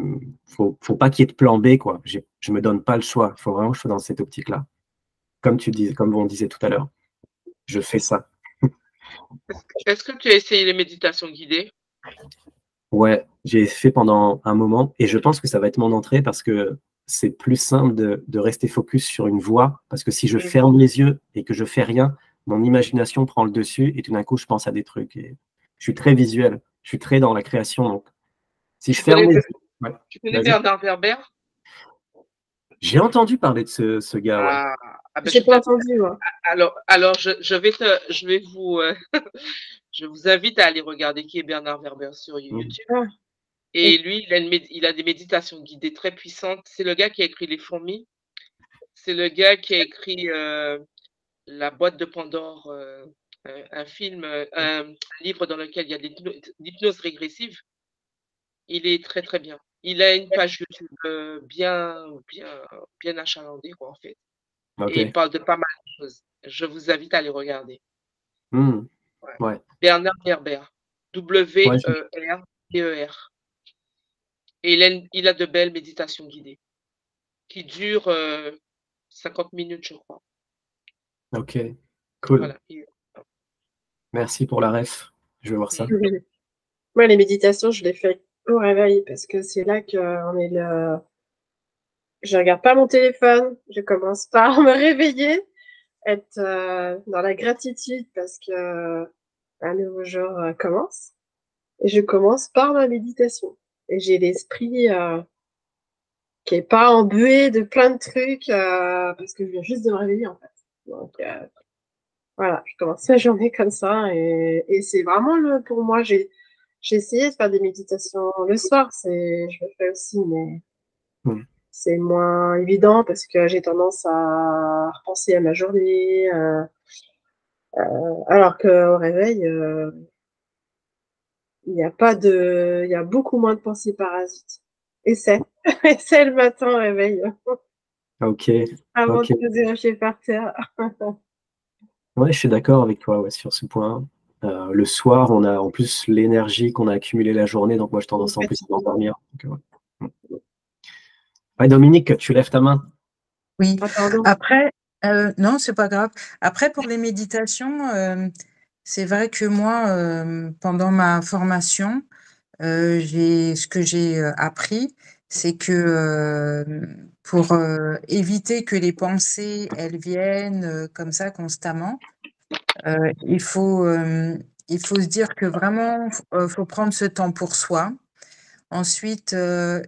faut, faut pas qu'il y ait de plan B quoi. Je me donne pas le choix. Il faut vraiment que je sois dans cette optique-là. Comme tu dis, comme on disait tout à l'heure, je fais ça. Est-ce que tu as essayé les méditations guidées? Ouais, j'ai fait pendant un moment et je pense que ça va être mon entrée parce que c'est plus simple de, de, rester focus sur une voie parce que si je ferme les yeux et que je fais rien, mon imagination prend le dessus et tout d'un coup je pense à des trucs. Et je suis très visuel, je suis très dans la création donc si je ferme Tu connais Bernard Werber? J'ai entendu parler de ce, ce gars. Ouais. Ah, ah ben, J'ai pas entendu. Moi. Alors, alors je, je, vais te, je vais vous, euh, [LAUGHS] je vous invite à aller regarder qui est Bernard Werber sur mm. YouTube. Ah. Et lui, il a, une, il a, des méditations guidées très puissantes. C'est le gars qui a écrit Les fourmis. C'est le gars qui a écrit euh, La boîte de Pandore, euh, un film, un, un, livre dans lequel il y a de l'hypnose régressive. Il est très, très bien. Il a une page YouTube euh, bien, bien, bien achalandée, quoi, en fait. Et il parle de pas mal de choses. Je vous invite à les regarder. Mmh. Bernard Gerber. W-E-R-B-E-R. E Et il a, il a, de belles méditations guidées qui durent 50 euh, minutes, je crois. Ok, cool. Merci pour la ref. Je vais voir ça. Moi, les méditations, je les fais au réveil parce que c'est là qu'on est le. Je regarde pas mon téléphone, je commence par me réveiller, être euh, dans la gratitude parce que un nouveau jour euh, commence. Et je commence par la méditation. Et j'ai l'esprit euh, qui est pas embué de plein de trucs parce que je viens juste de me réveiller en fait. Donc voilà, je commence la journée comme ça et, et c'est vraiment le pour moi j'ai j'ai essayé de faire des méditations le soir, c'est, je le fais aussi, mais hmm. c'est moins évident parce que j'ai tendance à repenser à ma journée. Euh, euh, alors qu'au réveil, euh, il n'y a pas de, il y a beaucoup moins de pensées parasites. Essaie, [LAUGHS] essaie le matin au réveil. Ok. Avant de te dérocher par terre. [LAUGHS] ouais, je suis d'accord avec toi ouais, sur ce point. Euh, le soir, on a en plus l'énergie qu'on a accumulée la journée, donc moi, je tendance en plus à m'endormir. Ouais, Dominique, tu lèves ta main. Oui. Après, euh, non, c'est pas grave. Après, pour les méditations, euh, c'est vrai que moi, euh, pendant ma formation, j'ai ce que j'ai appris, c'est que pour éviter que les pensées elles viennent comme ça constamment, euh, il, faut, euh, il faut se dire que vraiment, il euh, faut prendre ce temps pour soi. Ensuite,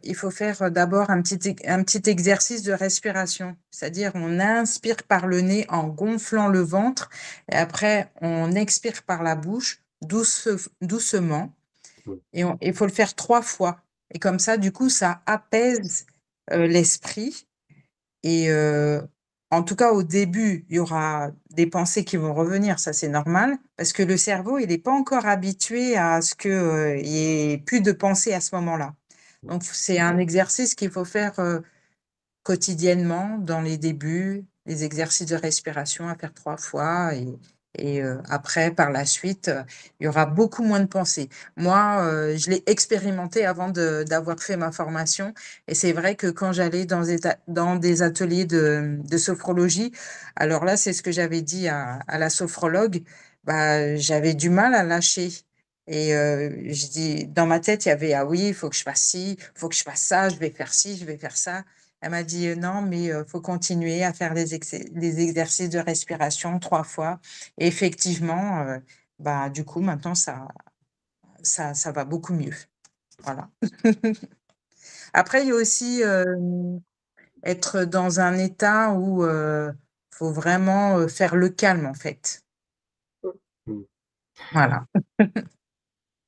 il faut faire d'abord un petit, un petit exercice de respiration, c'est-à-dire on inspire par le nez en gonflant le ventre et après on expire par la bouche douce, doucement. Et il faut le faire trois fois. Et comme ça, du coup, ça apaise l'esprit et en tout cas, au début, il y aura des pensées qui vont revenir, ça c'est normal, parce que le cerveau, il n'est pas encore habitué à ce qu'il euh, n'y ait plus de pensées à ce moment-là. Donc, c'est un exercice qu'il faut faire euh, quotidiennement dans les débuts, les exercices de respiration à faire trois fois et euh, après, par la suite, euh, il y aura beaucoup moins de pensées. Moi, euh, je l'ai expérimenté avant d'avoir fait ma formation. Et c'est vrai que quand j'allais dans, dans, des ateliers de, de sophrologie, alors là, c'est ce que j'avais dit à, à, la sophrologue, bah, j'avais du mal à lâcher. Et je dis, dans ma tête, il y avait, ah oui, il faut que je fasse ci, il faut que je fasse ça, je vais faire ci, je vais faire ça. Elle m'a dit, non, mais il faut continuer à faire des, exercices de respiration trois fois. Et effectivement, bah, du coup, maintenant, ça, ça, ça va beaucoup mieux. Voilà. [LAUGHS] Après, il y a aussi être dans un état où il faut vraiment faire le calme, en fait. Mmh. Voilà. [LAUGHS]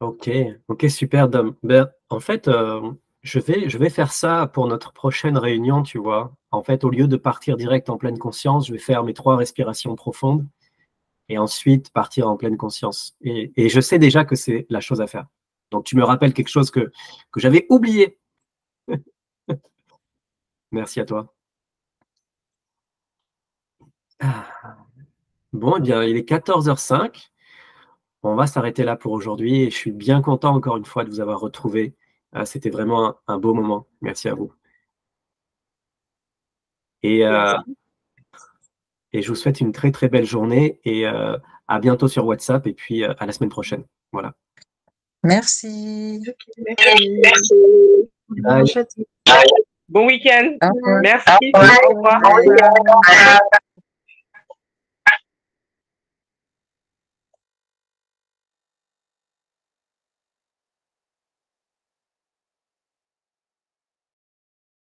Ok, ok, super, Dom. Ben, en fait, euh, je vais, faire ça pour notre prochaine réunion, tu vois. En fait, au lieu de partir direct en pleine conscience, je vais faire mes trois respirations profondes et ensuite partir en pleine conscience. Et, je sais déjà que c'est la chose à faire. Donc, tu me rappelles quelque chose que, que j'avais oublié. [LAUGHS] Merci à toi. Ah. Bon, eh bien, il est 14h05 on va s'arrêter là pour aujourd'hui et je suis bien content encore une fois de vous avoir retrouvé. Ah, c'était vraiment un, beau moment. Merci à vous. Et, euh, et, je vous souhaite une très très belle journée et euh, à bientôt sur WhatsApp et puis euh, à la semaine prochaine. Voilà. Merci. Bon week-end. Merci. Au revoir.